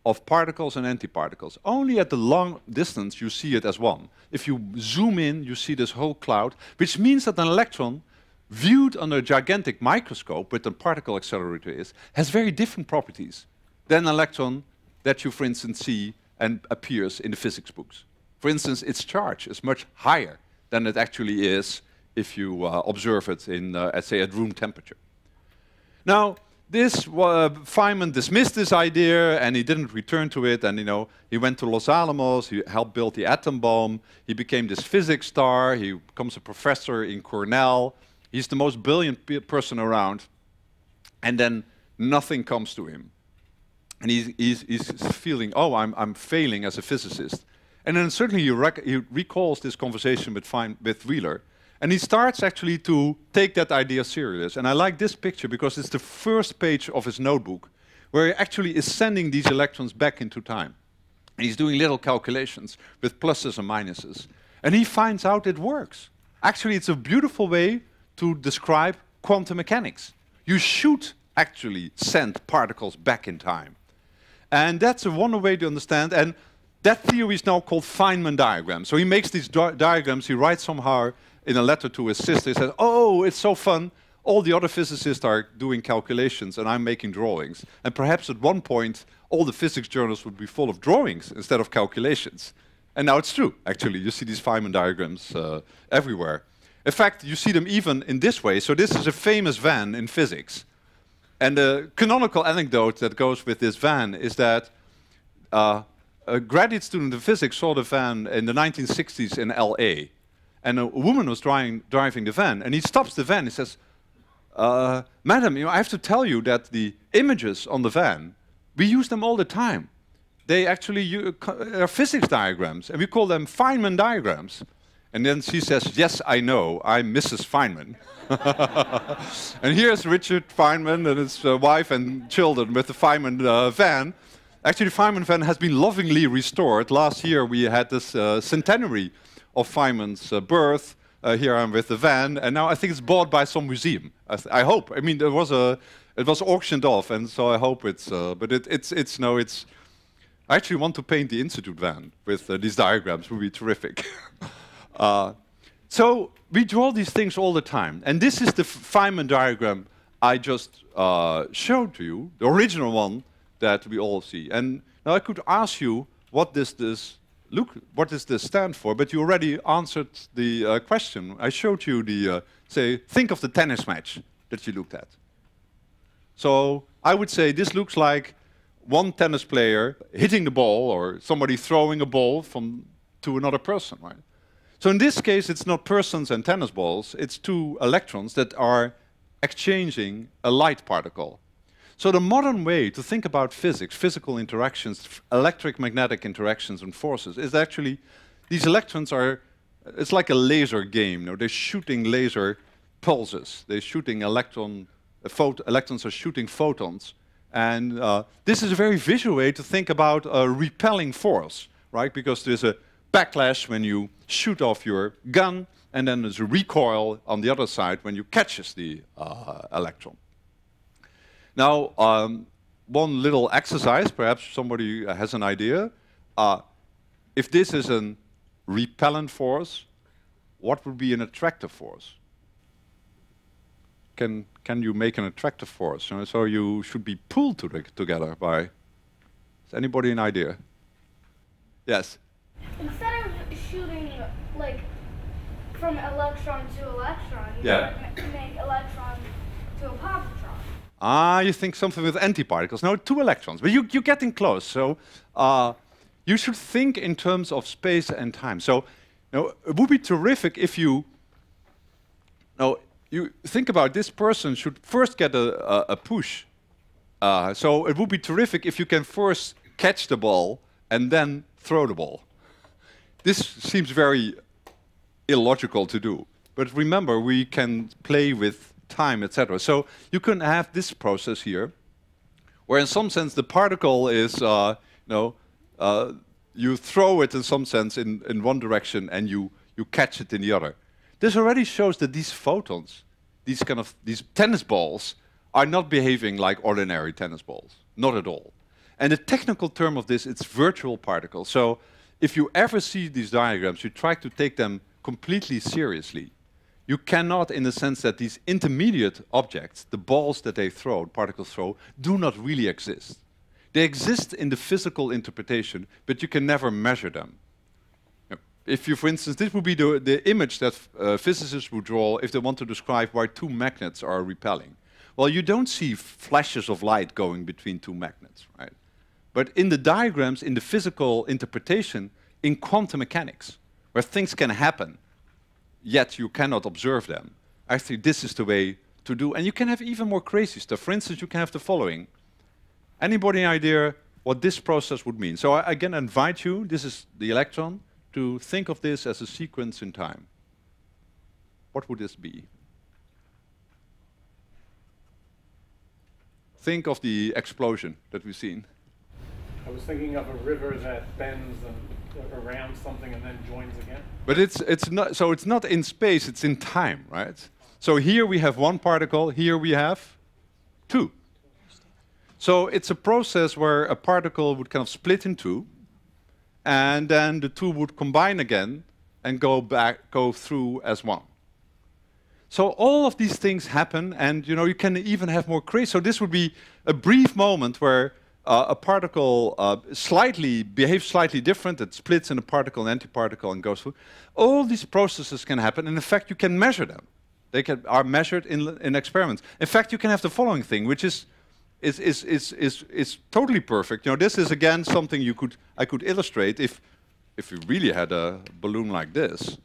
of particles and antiparticles. Only at the long distance you see it as one. If you zoom in, you see this whole cloud, which means that an electron viewed under a gigantic microscope, with a particle accelerator is, has very different properties than an electron that you, for instance, see and appears in the physics books. For instance, its charge is much higher than it actually is if you uh, observe it in, uh, let's say, at room temperature. Now, this uh, Feynman dismissed this idea and he didn't return to it. And you know, he went to Los Alamos. He helped build the atom bomb. He became this physics star. He becomes a professor in Cornell. He's the most brilliant pe person around. And then nothing comes to him. And he's, he's, he's feeling, oh, I'm, I'm failing as a physicist. And then certainly he, he recalls this conversation with, with Wheeler. And he starts actually to take that idea serious. And I like this picture because it's the first page of his notebook where he actually is sending these electrons back into time. And he's doing little calculations with pluses and minuses. And he finds out it works. Actually, it's a beautiful way to describe quantum mechanics. You should actually send particles back in time. And that's a one way to understand. And that theory is now called Feynman diagram. So he makes these di diagrams, he writes somehow in a letter to his sister, he says, oh, it's so fun. All the other physicists are doing calculations and I'm making drawings. And perhaps at one point, all the physics journals would be full of drawings instead of calculations. And now it's true, actually. You see these Feynman diagrams uh, everywhere. In fact, you see them even in this way. So this is a famous van in physics. And the canonical anecdote that goes with this van is that uh, a graduate student of physics saw the van in the 1960s in LA. And a woman was driving, driving the van. And he stops the van. He says, uh, Madam, you know, I have to tell you that the images on the van, we use them all the time. They actually are physics diagrams. And we call them Feynman diagrams. And then she says, Yes, I know, I'm Mrs. Feynman. <laughs> and here's Richard Feynman and his uh, wife and children with the Feynman uh, van. Actually, Feynman van has been lovingly restored. Last year we had this uh, centenary of Feynman's uh, birth. Uh, here I'm with the van, and now I think it's bought by some museum. I, I hope. I mean, there was a, it was auctioned off, and so I hope it's. Uh, but it, it's, it's no, it's. I actually want to paint the institute van with these diagrams. Would be terrific. <laughs> Uh, so we draw these things all the time. And this is the Feynman diagram I just uh, showed to you, the original one that we all see. And now I could ask you, what does this look, what does this stand for? But you already answered the uh, question. I showed you the, uh, say, think of the tennis match that you looked at. So I would say this looks like one tennis player hitting the ball or somebody throwing a ball from to another person, right? So in this case, it's not persons and tennis balls, it's two electrons that are exchanging a light particle. So the modern way to think about physics, physical interactions, electric magnetic interactions and forces is actually these electrons are, it's like a laser game. You know, they're shooting laser pulses. They're shooting electron, uh, electrons are shooting photons. And uh, this is a very visual way to think about a repelling force, right? Because there's a backlash when you shoot off your gun, and then there's a recoil on the other side when you catches the uh, electron. Now, um, one little exercise, perhaps somebody has an idea. Uh, if this is a repellent force, what would be an attractive force? Can, can you make an attractive force? You know, so you should be pulled to together by... Has anybody an idea? Yes? Instead of shooting, like, from electron to electron, you Yeah. make electron to a positron. Ah, you think something with antiparticles. No, two electrons. But you, you're getting close. So uh, you should think in terms of space and time. So you know, it would be terrific if you, no, you think about this person should first get a, a, a push. Uh, so it would be terrific if you can first catch the ball and then throw the ball. This seems very illogical to do. But remember, we can play with time, etc. So you can have this process here, where in some sense the particle is, uh, you know, uh, you throw it in some sense in, in one direction and you, you catch it in the other. This already shows that these photons, these kind of these tennis balls, are not behaving like ordinary tennis balls, not at all. And the technical term of this, it's virtual particles. So if you ever see these diagrams, you try to take them completely seriously. You cannot, in the sense that these intermediate objects, the balls that they throw, particles throw, do not really exist. They exist in the physical interpretation, but you can never measure them. If you, for instance, this would be the, the image that uh, physicists would draw if they want to describe why two magnets are repelling. Well, you don't see flashes of light going between two magnets, right? But in the diagrams, in the physical interpretation, in quantum mechanics, where things can happen, yet you cannot observe them, Actually, this is the way to do. And you can have even more crazy stuff. For instance, you can have the following. Anybody idea what this process would mean? So I again invite you, this is the electron, to think of this as a sequence in time. What would this be? Think of the explosion that we've seen. I was thinking of a river that bends and around something and then joins again. But it's, it's not, so it's not in space, it's in time, right? So here we have one particle, here we have two. So it's a process where a particle would kind of split in two, and then the two would combine again and go back, go through as one. So all of these things happen, and you know you can even have more crazy. So this would be a brief moment where uh, a particle uh, slightly behaves slightly different. It splits in a particle and antiparticle and goes through. All these processes can happen, and in fact, you can measure them. They can, are measured in, in experiments. In fact, you can have the following thing, which is is, is, is, is, is totally perfect. You know, this is again something you could I could illustrate if if you really had a balloon like this.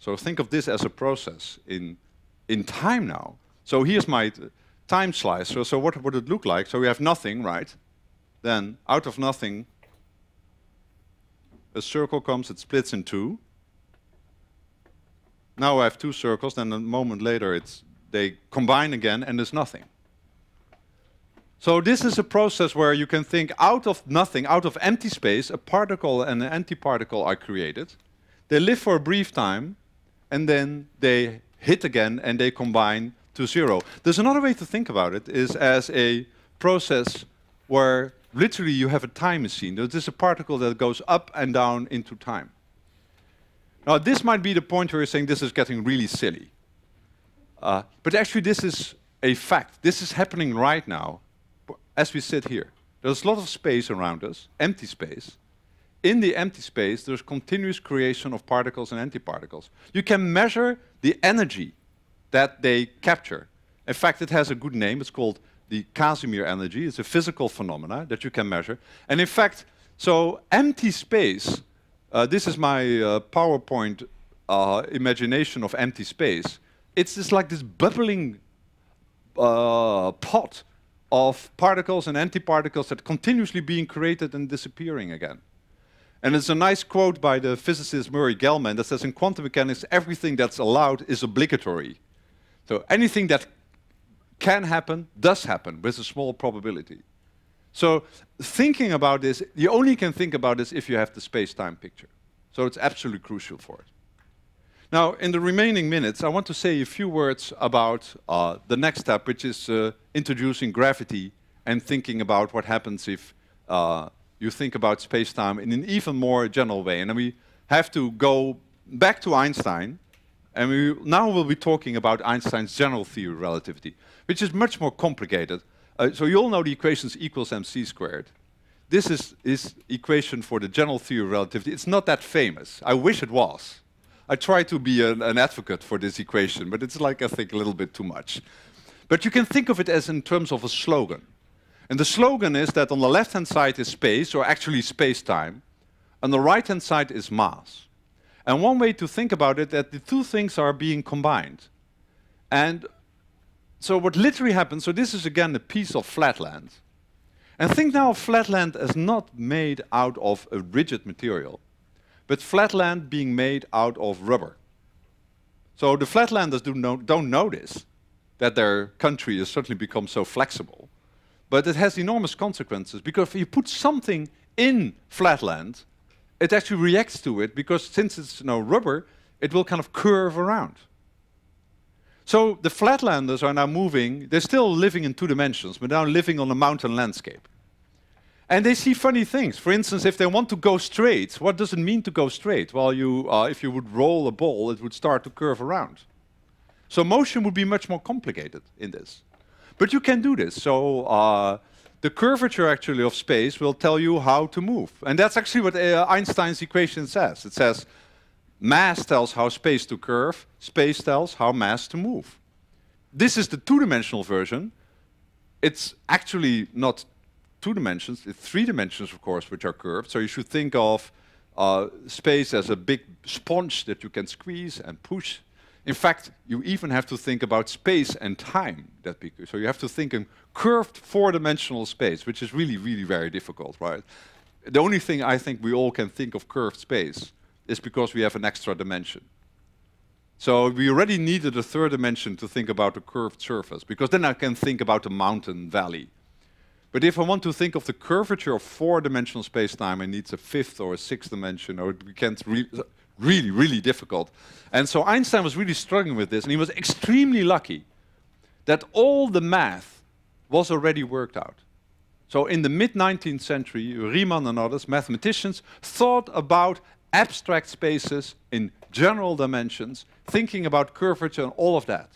So think of this as a process in in time now. So here's my time slice. So, so what would it look like? So we have nothing, right? Then out of nothing, a circle comes, it splits in two. Now I have two circles, then a moment later it's, they combine again and there's nothing. So this is a process where you can think out of nothing, out of empty space, a particle and an antiparticle are created. They live for a brief time, and then they hit again and they combine to zero. There's another way to think about it, is as a process where literally you have a time machine. This is a particle that goes up and down into time. Now this might be the point where you're saying this is getting really silly. Uh, but actually this is a fact. This is happening right now as we sit here. There's a lot of space around us, empty space. In the empty space, there's continuous creation of particles and antiparticles. You can measure the energy that they capture. In fact, it has a good name. It's called the Casimir energy. It's a physical phenomena that you can measure. And in fact, so empty space, uh, this is my uh, PowerPoint uh, imagination of empty space. It's just like this bubbling uh, pot of particles and antiparticles that continuously being created and disappearing again. And it's a nice quote by the physicist Murray Gell-Mann that says in quantum mechanics, everything that's allowed is obligatory. So anything that can happen does happen with a small probability. So thinking about this, you only can think about this if you have the space-time picture. So it's absolutely crucial for it. Now, in the remaining minutes, I want to say a few words about uh, the next step, which is uh, introducing gravity and thinking about what happens if uh, you think about space-time in an even more general way. And we have to go back to Einstein, and now we'll be talking about Einstein's general theory of relativity, which is much more complicated. Uh, so you all know the equations equals mc squared. This is his equation for the general theory of relativity. It's not that famous. I wish it was. I try to be an, an advocate for this equation, but it's like, I think, a little bit too much. But you can think of it as in terms of a slogan. And the slogan is that on the left-hand side is space, or actually space-time. On the right-hand side is mass. And one way to think about it, that the two things are being combined. And so what literally happens, so this is again a piece of flatland. And think now of flatland as not made out of a rigid material, but flatland being made out of rubber. So the flatlanders do no, don't notice that their country has suddenly become so flexible. But it has enormous consequences because if you put something in flatland, it actually reacts to it because since it's no rubber, it will kind of curve around. So the flatlanders are now moving, they're still living in two dimensions, but now living on a mountain landscape. And they see funny things. For instance, if they want to go straight, what does it mean to go straight? Well, you, uh, if you would roll a ball, it would start to curve around. So motion would be much more complicated in this. But you can do this. So uh, the curvature actually of space will tell you how to move. And that's actually what uh, Einstein's equation says. It says mass tells how space to curve, space tells how mass to move. This is the two-dimensional version. It's actually not two dimensions, it's three dimensions, of course, which are curved. So you should think of uh, space as a big sponge that you can squeeze and push. In fact, you even have to think about space and time. That. So you have to think in curved four-dimensional space, which is really, really very difficult, right? The only thing I think we all can think of curved space is because we have an extra dimension. So we already needed a third dimension to think about a curved surface, because then I can think about a mountain valley but if I want to think of the curvature of four-dimensional space-time, I need a fifth or a sixth dimension, or becomes re really, really difficult. And so Einstein was really struggling with this, and he was extremely lucky that all the math was already worked out. So in the mid-19th century, Riemann and others, mathematicians, thought about abstract spaces in general dimensions, thinking about curvature and all of that.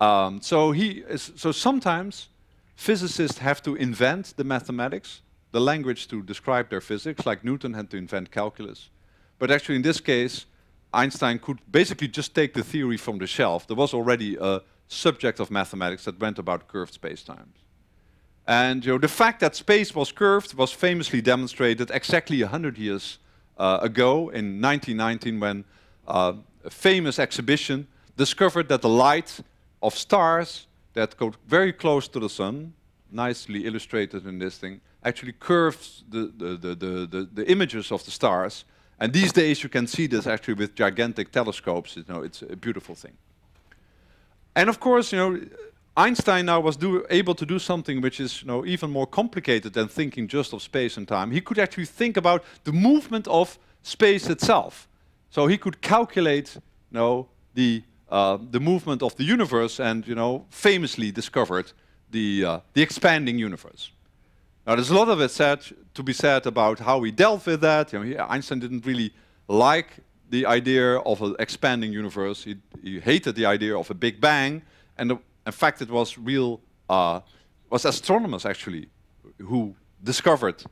Um, so he is, so sometimes physicists have to invent the mathematics, the language to describe their physics, like Newton had to invent calculus. But actually, in this case, Einstein could basically just take the theory from the shelf. There was already a subject of mathematics that went about curved spacetimes. And you know, the fact that space was curved was famously demonstrated exactly 100 years uh, ago in 1919 when uh, a famous exhibition discovered that the light of stars that go very close to the sun, nicely illustrated in this thing, actually curves the, the, the, the, the, the images of the stars. And these days you can see this actually with gigantic telescopes. You know, it's a beautiful thing. And of course, you know, Einstein now was able to do something which is you know, even more complicated than thinking just of space and time. He could actually think about the movement of space itself. So he could calculate you know, the uh, the movement of the universe and, you know, famously discovered the, uh, the expanding universe. Now, there's a lot of it said to be said about how we dealt with that. You know, Einstein didn't really like the idea of an expanding universe. He, he, hated the idea of a Big Bang, and the, in fact, it was real uh, was astronomers actually who discovered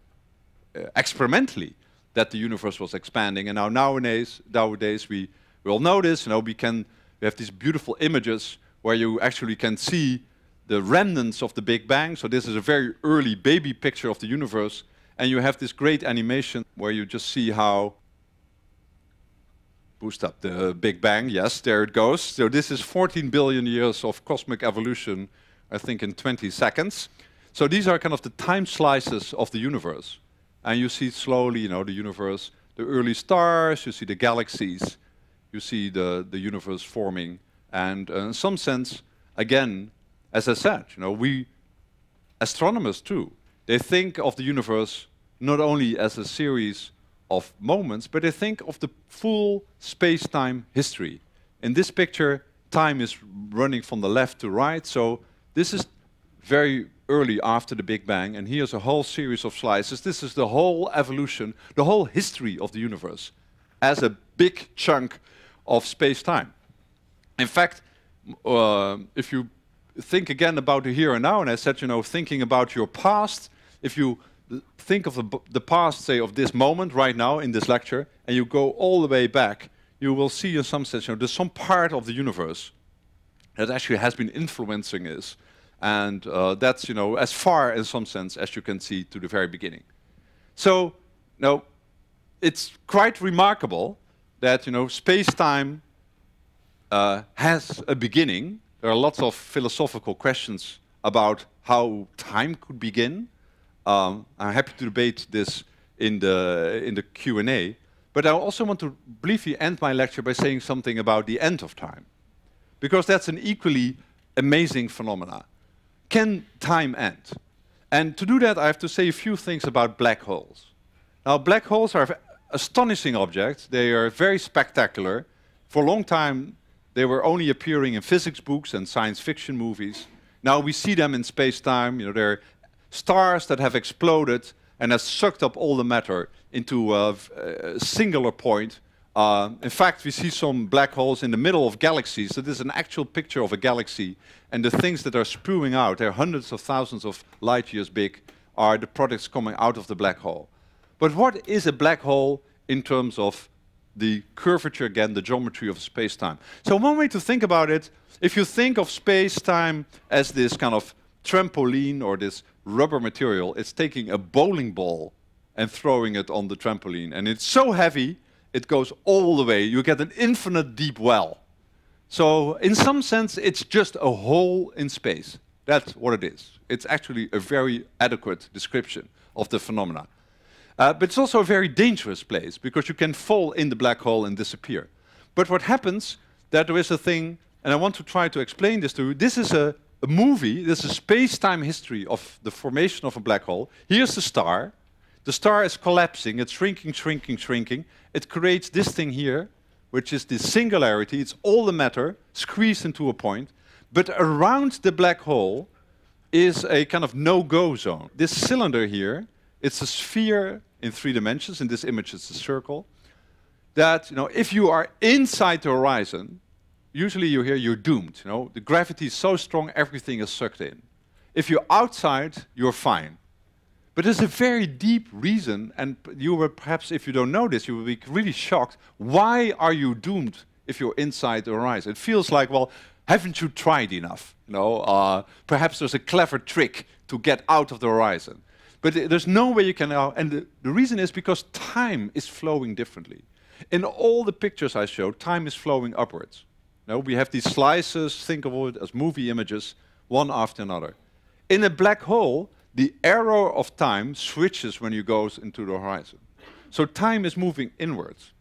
uh, experimentally that the universe was expanding. And now nowadays, nowadays we know this. You know, we can we have these beautiful images where you actually can see the remnants of the Big Bang. So this is a very early baby picture of the universe. And you have this great animation where you just see how boost up the Big Bang. Yes, there it goes. So this is 14 billion years of cosmic evolution, I think in 20 seconds. So these are kind of the time slices of the universe. And you see slowly, you know, the universe, the early stars, you see the galaxies, you see the, the universe forming. And uh, in some sense, again, as I said, you know, we astronomers too, they think of the universe not only as a series of moments, but they think of the full space-time history. In this picture, time is running from the left to right, so this is very early after the Big Bang, and here's a whole series of slices. This is the whole evolution, the whole history of the universe as a big chunk of space-time. In fact, uh, if you think again about the here and now, and I said, you know, thinking about your past, if you think of the, the past, say, of this moment right now in this lecture, and you go all the way back, you will see in some sense, you know, there's some part of the universe that actually has been influencing this. And uh, that's, you know, as far in some sense as you can see to the very beginning. So, now, it's quite remarkable that, you know, space-time uh, has a beginning. There are lots of philosophical questions about how time could begin. Um, I'm happy to debate this in the, in the Q&A. But I also want to briefly end my lecture by saying something about the end of time. Because that's an equally amazing phenomenon. Can time end? And to do that, I have to say a few things about black holes. Now, black holes are astonishing objects. They are very spectacular. For a long time, they were only appearing in physics books and science fiction movies. Now we see them in space-time. You know, they're stars that have exploded and have sucked up all the matter into a, a singular point. Uh, in fact, we see some black holes in the middle of galaxies. So this is an actual picture of a galaxy. And the things that are spewing out, they're hundreds of thousands of light years big, are the products coming out of the black hole. But what is a black hole in terms of the curvature again, the geometry of space-time? So one way to think about it, if you think of space-time as this kind of trampoline or this rubber material, it's taking a bowling ball and throwing it on the trampoline. And it's so heavy, it goes all the way. You get an infinite deep well. So in some sense, it's just a hole in space. That's what it is. It's actually a very adequate description of the phenomena. Uh, but it's also a very dangerous place because you can fall in the black hole and disappear. But what happens, that there is a thing, and I want to try to explain this to you. This is a, a movie, this is a space-time history of the formation of a black hole. Here's the star. The star is collapsing, it's shrinking, shrinking, shrinking. It creates this thing here, which is the singularity. It's all the matter squeezed into a point. But around the black hole is a kind of no-go zone. This cylinder here, it's a sphere in three dimensions. In this image, it's a circle. That you know, if you are inside the horizon, usually you hear you're doomed. You know, the gravity is so strong, everything is sucked in. If you're outside, you're fine. But there's a very deep reason, and you will perhaps, if you don't know this, you will be really shocked. Why are you doomed if you're inside the horizon? It feels like, well, haven't you tried enough? You know, uh, perhaps there's a clever trick to get out of the horizon. But there's no way you can now, and the, the reason is because time is flowing differently. In all the pictures I showed, time is flowing upwards. Now we have these slices, think of it as movie images, one after another. In a black hole, the arrow of time switches when you go into the horizon. So time is moving inwards.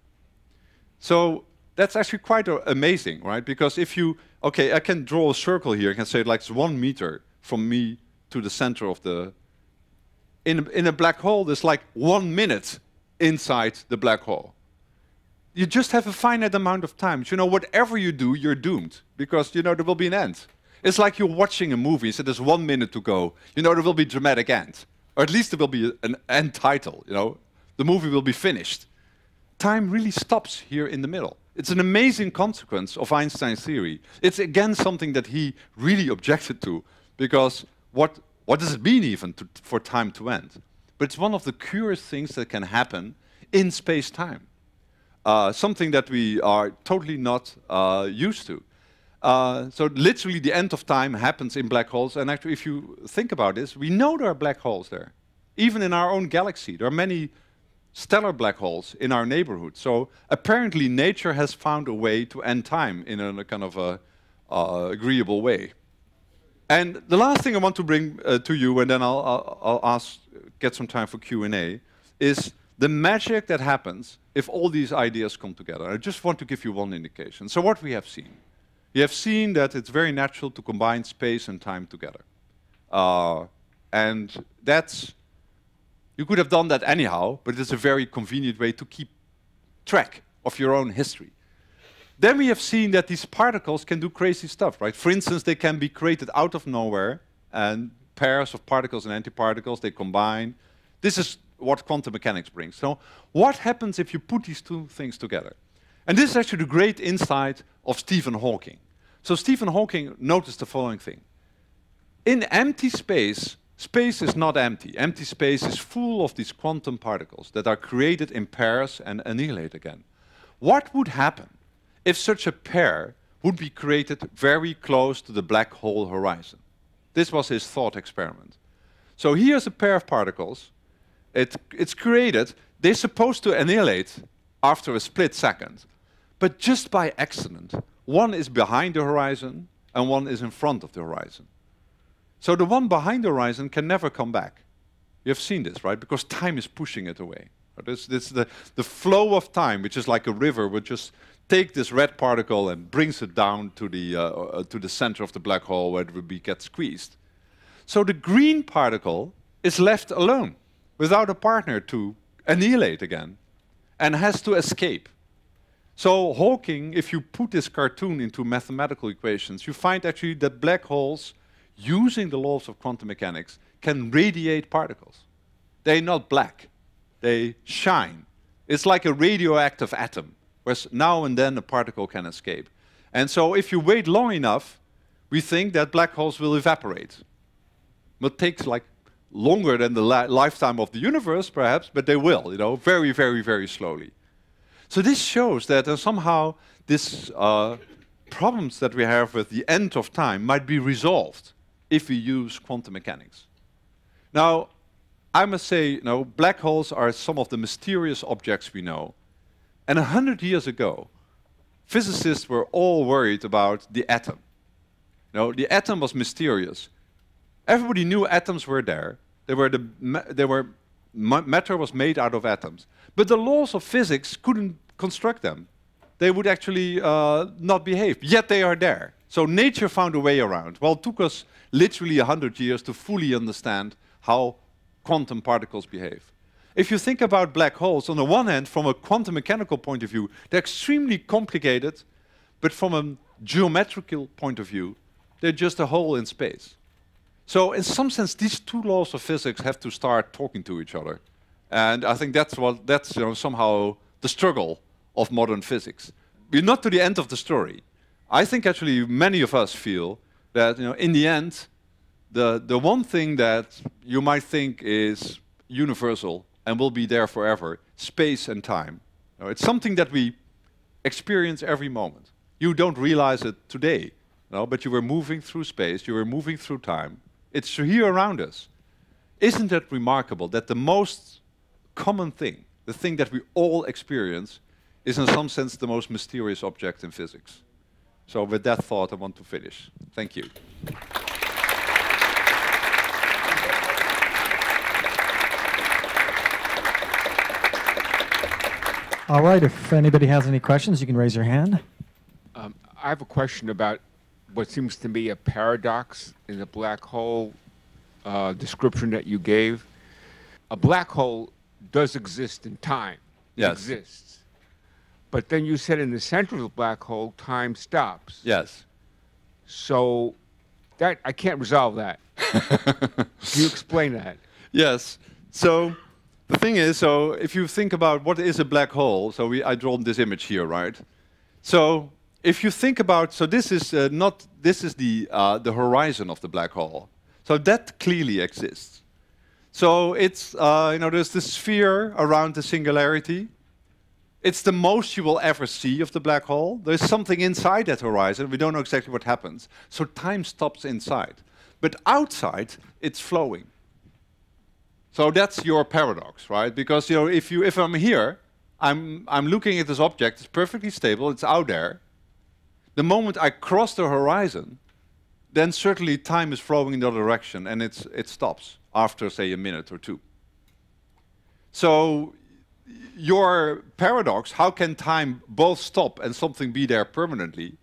So that's actually quite uh, amazing, right? Because if you, okay, I can draw a circle here, I can say like it's one meter from me to the center of the, in, in a black hole, there's like one minute inside the black hole. You just have a finite amount of time. You know, whatever you do, you're doomed because, you know, there will be an end. It's like you're watching a movie, so there's one minute to go. You know, there will be dramatic end. Or at least there will be an end title, you know. The movie will be finished. Time really stops here in the middle. It's an amazing consequence of Einstein's theory. It's again something that he really objected to, because what, what does it mean even to, for time to end? But it's one of the curious things that can happen in space-time. Uh, something that we are totally not uh, used to. Uh, so literally the end of time happens in black holes. And actually, if you think about this, we know there are black holes there. Even in our own galaxy, there are many stellar black holes in our neighborhood. So apparently nature has found a way to end time in a, a kind of a, uh, agreeable way. And the last thing I want to bring uh, to you, and then I'll, I'll, I'll ask, get some time for Q&A, is the magic that happens if all these ideas come together. I just want to give you one indication. So what we have seen. You have seen that it's very natural to combine space and time together. Uh, and that's, you could have done that anyhow, but it's a very convenient way to keep track of your own history. Then we have seen that these particles can do crazy stuff, right? For instance, they can be created out of nowhere and pairs of particles and antiparticles, they combine. This is what quantum mechanics brings. So what happens if you put these two things together? And this is actually the great insight of Stephen Hawking. So Stephen Hawking noticed the following thing. In empty space, space is not empty. Empty space is full of these quantum particles that are created in pairs and annihilate again. What would happen if such a pair would be created very close to the black hole horizon? This was his thought experiment. So here's a pair of particles. It, it's created. They're supposed to annihilate after a split second. But just by accident, one is behind the horizon and one is in front of the horizon. So the one behind the horizon can never come back. You have seen this, right? Because time is pushing it away. This, this the, the flow of time, which is like a river, which just take this red particle and brings it down to the, uh, uh, to the center of the black hole where it will be get squeezed. So the green particle is left alone, without a partner to annihilate again, and has to escape. So Hawking, if you put this cartoon into mathematical equations, you find actually that black holes, using the laws of quantum mechanics, can radiate particles. They're not black, they shine. It's like a radioactive atom, where now and then a particle can escape. And so if you wait long enough, we think that black holes will evaporate. It takes like longer than the li lifetime of the universe, perhaps, but they will, you know, very, very, very slowly. So this shows that uh, somehow these uh, problems that we have with the end of time might be resolved if we use quantum mechanics. Now, I must say, you know, black holes are some of the mysterious objects we know. And a hundred years ago, physicists were all worried about the atom. You know, the atom was mysterious. Everybody knew atoms were there. They were the they were matter was made out of atoms. But the laws of physics couldn't construct them. They would actually uh, not behave, yet they are there. So nature found a way around. Well, it took us literally 100 years to fully understand how quantum particles behave. If you think about black holes, on the one hand, from a quantum mechanical point of view, they're extremely complicated, but from a geometrical point of view, they're just a hole in space. So in some sense, these two laws of physics have to start talking to each other. And I think that's what that's you know, somehow the struggle of modern physics. We're not to the end of the story. I think actually many of us feel that you know, in the end, the, the one thing that you might think is universal and will be there forever, space and time. You know, it's something that we experience every moment. You don't realize it today, no, but you were moving through space, you were moving through time. It's here around us. Isn't it remarkable that the most common thing, the thing that we all experience, is in some sense the most mysterious object in physics? So with that thought, I want to finish. Thank you. All right, if anybody has any questions, you can raise your hand. Um, I have a question about what seems to be a paradox in the black hole uh, description that you gave. A black hole does exist in time. Yes. It exists. But then you said in the center of the black hole, time stops. Yes. So that I can't resolve that. <laughs> Can you explain that? Yes. So the thing is, so if you think about what is a black hole, so we, I drawn this image here, right? So if you think about, so this is uh, not, this is the, uh, the horizon of the black hole. So that clearly exists. So it's, uh, you know, there's the sphere around the singularity. It's the most you will ever see of the black hole. There's something inside that horizon. We don't know exactly what happens. So time stops inside. But outside, it's flowing. So that's your paradox, right? Because you know, if you if I'm here, I'm I'm looking at this object, it's perfectly stable, it's out there. The moment I cross the horizon, then certainly time is flowing in the other direction and it's it stops after say a minute or two. So your paradox, how can time both stop and something be there permanently?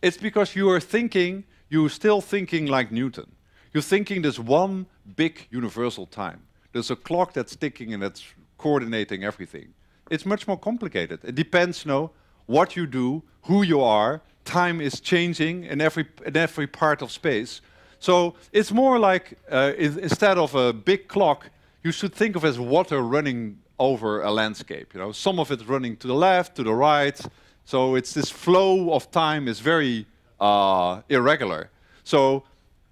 It's because you are thinking, you're still thinking like Newton. You're thinking this one big universal time. There's a clock that's ticking and that's coordinating everything. It's much more complicated. It depends, you know, what you do, who you are. Time is changing in every in every part of space. So it's more like uh, instead of a big clock, you should think of as water running over a landscape. You know, some of it running to the left, to the right. So it's this flow of time is very uh, irregular. So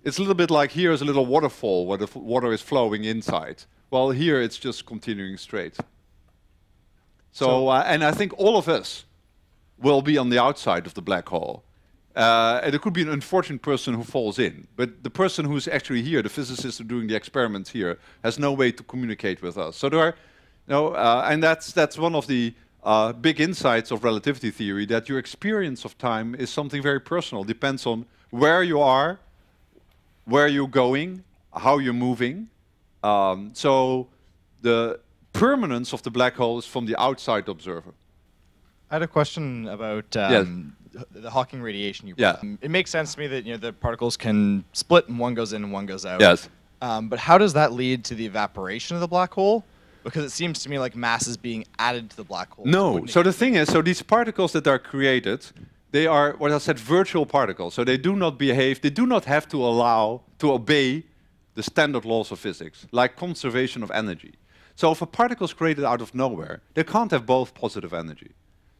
it's a little bit like here is a little waterfall where the f- water is flowing inside. Well, here it's just continuing straight. So, So- uh, and I think all of us will be on the outside of the black hole. Uh, and it could be an unfortunate person who falls in, but the person who's actually here, the physicist doing the experiments here, has no way to communicate with us. So there are, you know, uh, and that's that's one of the uh, big insights of relativity theory that your experience of time is something very personal. Depends on where you are, where you're going, how you're moving. Um, so the permanence of the black hole is from the outside observer. I had a question about um, h- the Hawking radiation. You Yeah. brought. It makes sense to me that you know the particles can split and one goes in and one goes out. Yes. Um, but how does that lead to the evaporation of the black hole? Because it seems to me like mass is being added to the black hole. No. So the thing is, so these particles that are created, they are what I said, virtual particles. So they do not behave. They do not have to allow to obey the standard laws of physics, like conservation of energy. So if a particle is created out of nowhere, they can't have both positive energy.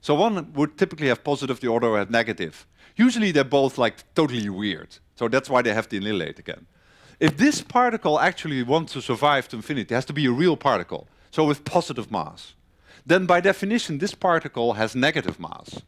So one would typically have positive, the other would have negative. Usually they're both like totally weird. So that's why they have to annihilate again. If this particle actually wants to survive to infinity, it has to be a real particle, so with positive mass. Then by definition, this particle has negative mass.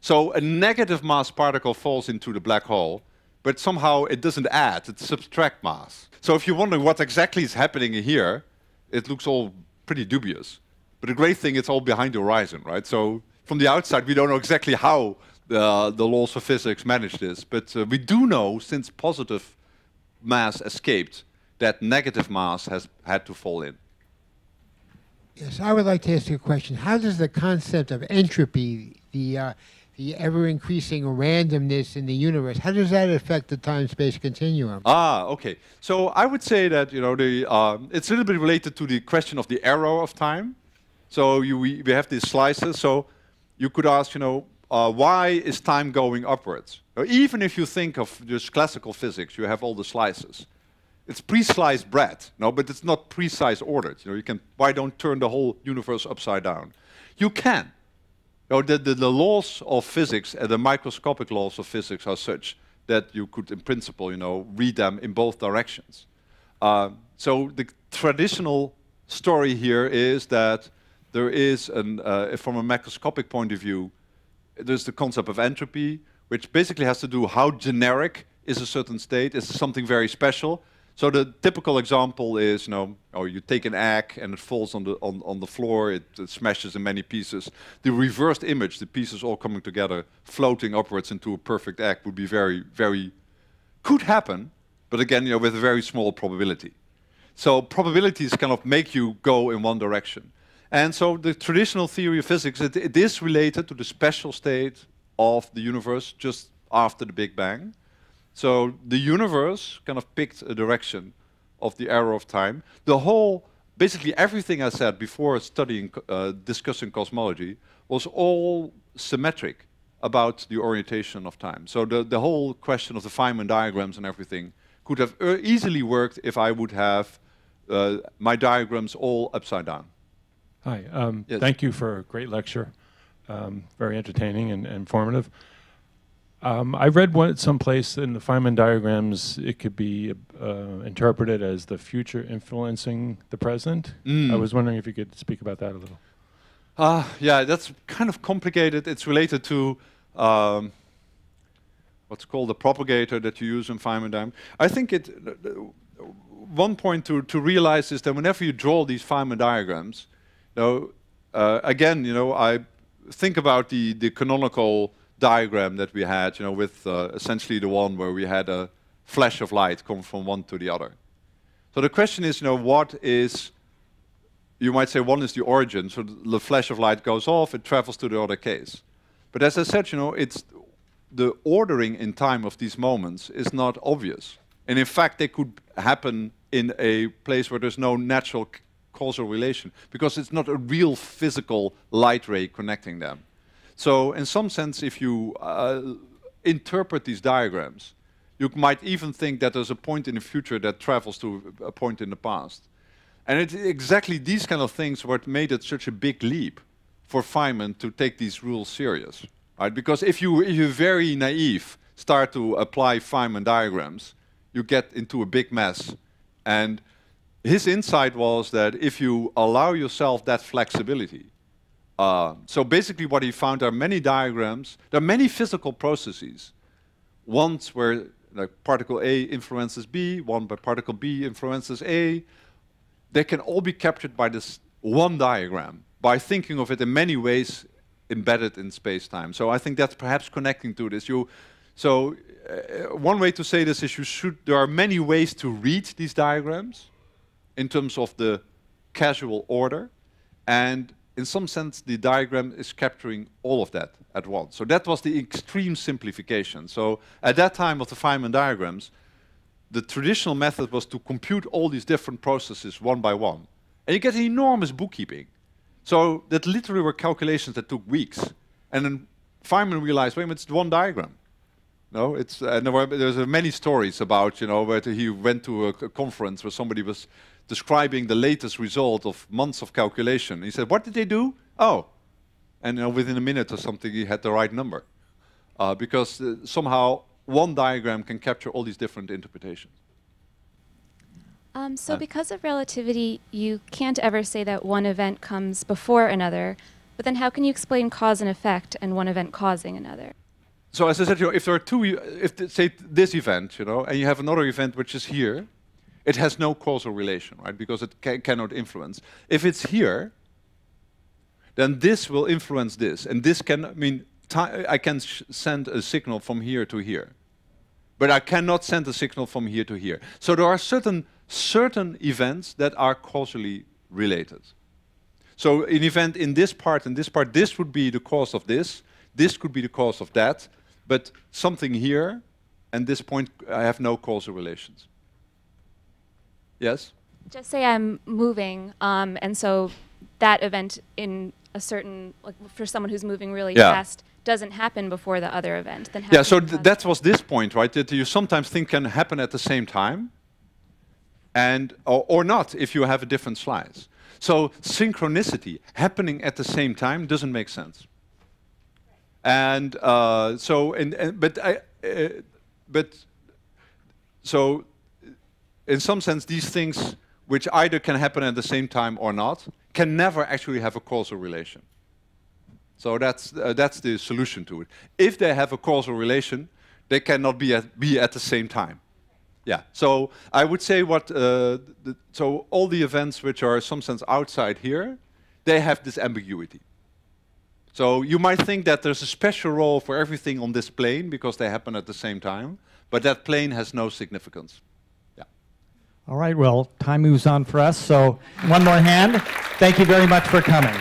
So a negative mass particle falls into the black hole, but somehow it doesn't add, it subtract mass. So if you're wondering what exactly is happening here, it looks all pretty dubious. But the great thing, it's all behind the horizon, right? So from the outside, we don't know exactly how the, the laws of physics manage this, but uh, we do know since positive mass escaped that negative mass has had to fall in. Yes, I would like to ask you a question. How does the concept of entropy, the uh, the ever increasing randomness in the universe, how does that affect the time space continuum? Ah, okay. So I would say that you know the um, it's a little bit related to the question of the arrow of time. So you, we, we have these slices. So you could ask, you know, uh, why is time going upwards? Even if you think of just classical physics, you have all the slices. It's pre-sliced bread, no, but it's not precise ordered. You know, you can why don't turn the whole universe upside down? You can. Know, the, the, the laws of physics and the microscopic laws of physics are such that you could, in principle, you know, read them in both directions. Uh, so the traditional story here is that there is, an, uh, from a macroscopic point of view, there's the concept of entropy, which basically has to do how generic is a certain state. Is something very special? So the typical example is, you know, oh, you take an egg and it falls on the on, on the floor, it, it smashes in many pieces. The reversed image, the pieces all coming together, floating upwards into a perfect egg, would be very, very could happen, but again, you know, with a very small probability. So probabilities kind of make you go in one direction. And so the traditional theory of physics, it, it is related to the special state of the universe just after the Big Bang. So the universe kind of picked a direction of the arrow of time. The whole, basically everything I said before studying, uh, discussing cosmology, was all symmetric about the orientation of time. So the, the whole question of the Feynman diagrams and everything could have uh, easily worked if I would have uh, my diagrams all upside down. Hi. Um, Yes. Thank you for a great lecture. Um, very entertaining and, and informative. Um, I read one someplace in the Feynman diagrams. It could be uh, interpreted as the future influencing the present. I Mm. was wondering if you could speak about that a little. Uh, yeah, that's kind of complicated. It's related to um, what's called the propagator that you use in Feynman diagram. I think it. one point to, to realize is that whenever you draw these Feynman diagrams, you know, uh, again, you know, I think about the, the canonical diagram that we had, you know, with uh, essentially the one where we had a flash of light come from one to the other. So the question is, you know, what is you might say one is the origin. So the flash of light goes off, it travels to the other case. But as I said, you know, it's the ordering in time of these moments is not obvious. And in fact, they could happen in a place where there's no natural causal relation because it's not a real physical light ray connecting them. So in some sense, if you uh, interpret these diagrams, You might even think that there's a point in the future that travels to a point in the past. And it's exactly these kind of things what made it such a big leap for Feynman to take these rules serious, right? Because if you if you're very naive, start to apply Feynman diagrams, you get into a big mess. And his insight was that if you allow yourself that flexibility, uh, so basically what he found are many diagrams, there are many physical processes. Ones where like particle A influences B, one by particle B influences A. They can all be captured by this one diagram, by thinking of it in many ways embedded in space-time. So I think that's perhaps connecting to this. You, so uh, one way to say this is you should, there are many ways to read these diagrams in terms of the causal order. And in some sense, the diagram is capturing all of that at once. So that was the extreme simplification. So at that time of the Feynman diagrams, the traditional method was to compute all these different processes one by one. And you get enormous bookkeeping. So that literally were calculations that took weeks. And then Feynman realized, wait a minute, it's one diagram. No, it's uh, there were there's uh, many stories about you know where he went to a, a, conference where somebody was describing the latest result of months of calculation. He said, "What did they do? Oh, and you know, within a minute or something, he had the right number, uh, because uh, somehow one diagram can capture all these different interpretations." Um, so, because of relativity, you can't ever say that one event comes before another. But then, how can you explain cause and effect and one event causing another? So, as I said, you know, if there are two, if say this event, you know, and you have another event which is here, it has no causal relation, right? Because it ca cannot influence. If it's here, then this will influence this, and this can. I mean, I can send a signal from here to here, but I cannot send a signal from here to here. So there are certain certain events that are causally related. So an event in this part and this part, this would be the cause of this, this could be the cause of that, but something here and this point I have no causal relations. Yes? Just say I'm moving, um, and so that event in a certain, like for someone who's moving really yeah. fast, doesn't happen before the other event. Then yeah, so th that was this point, right? That you sometimes think can happen at the same time, and or, or not if you have a different slice. So synchronicity happening at the same time doesn't make sense. And uh, so, and, and but I, uh, but so, in some sense, these things which either can happen at the same time or not can never actually have a causal relation. So that's uh, that's the solution to it. If they have a causal relation, they cannot be at, be at the same time. Yeah, so I would say what, uh, the, so all the events which are in some sense outside here, they have this ambiguity. So you might think that there's a special role for everything on this plane because they happen at the same time, but that plane has no significance. All right, well, time moves on for us, so one more hand. Thank you very much for coming.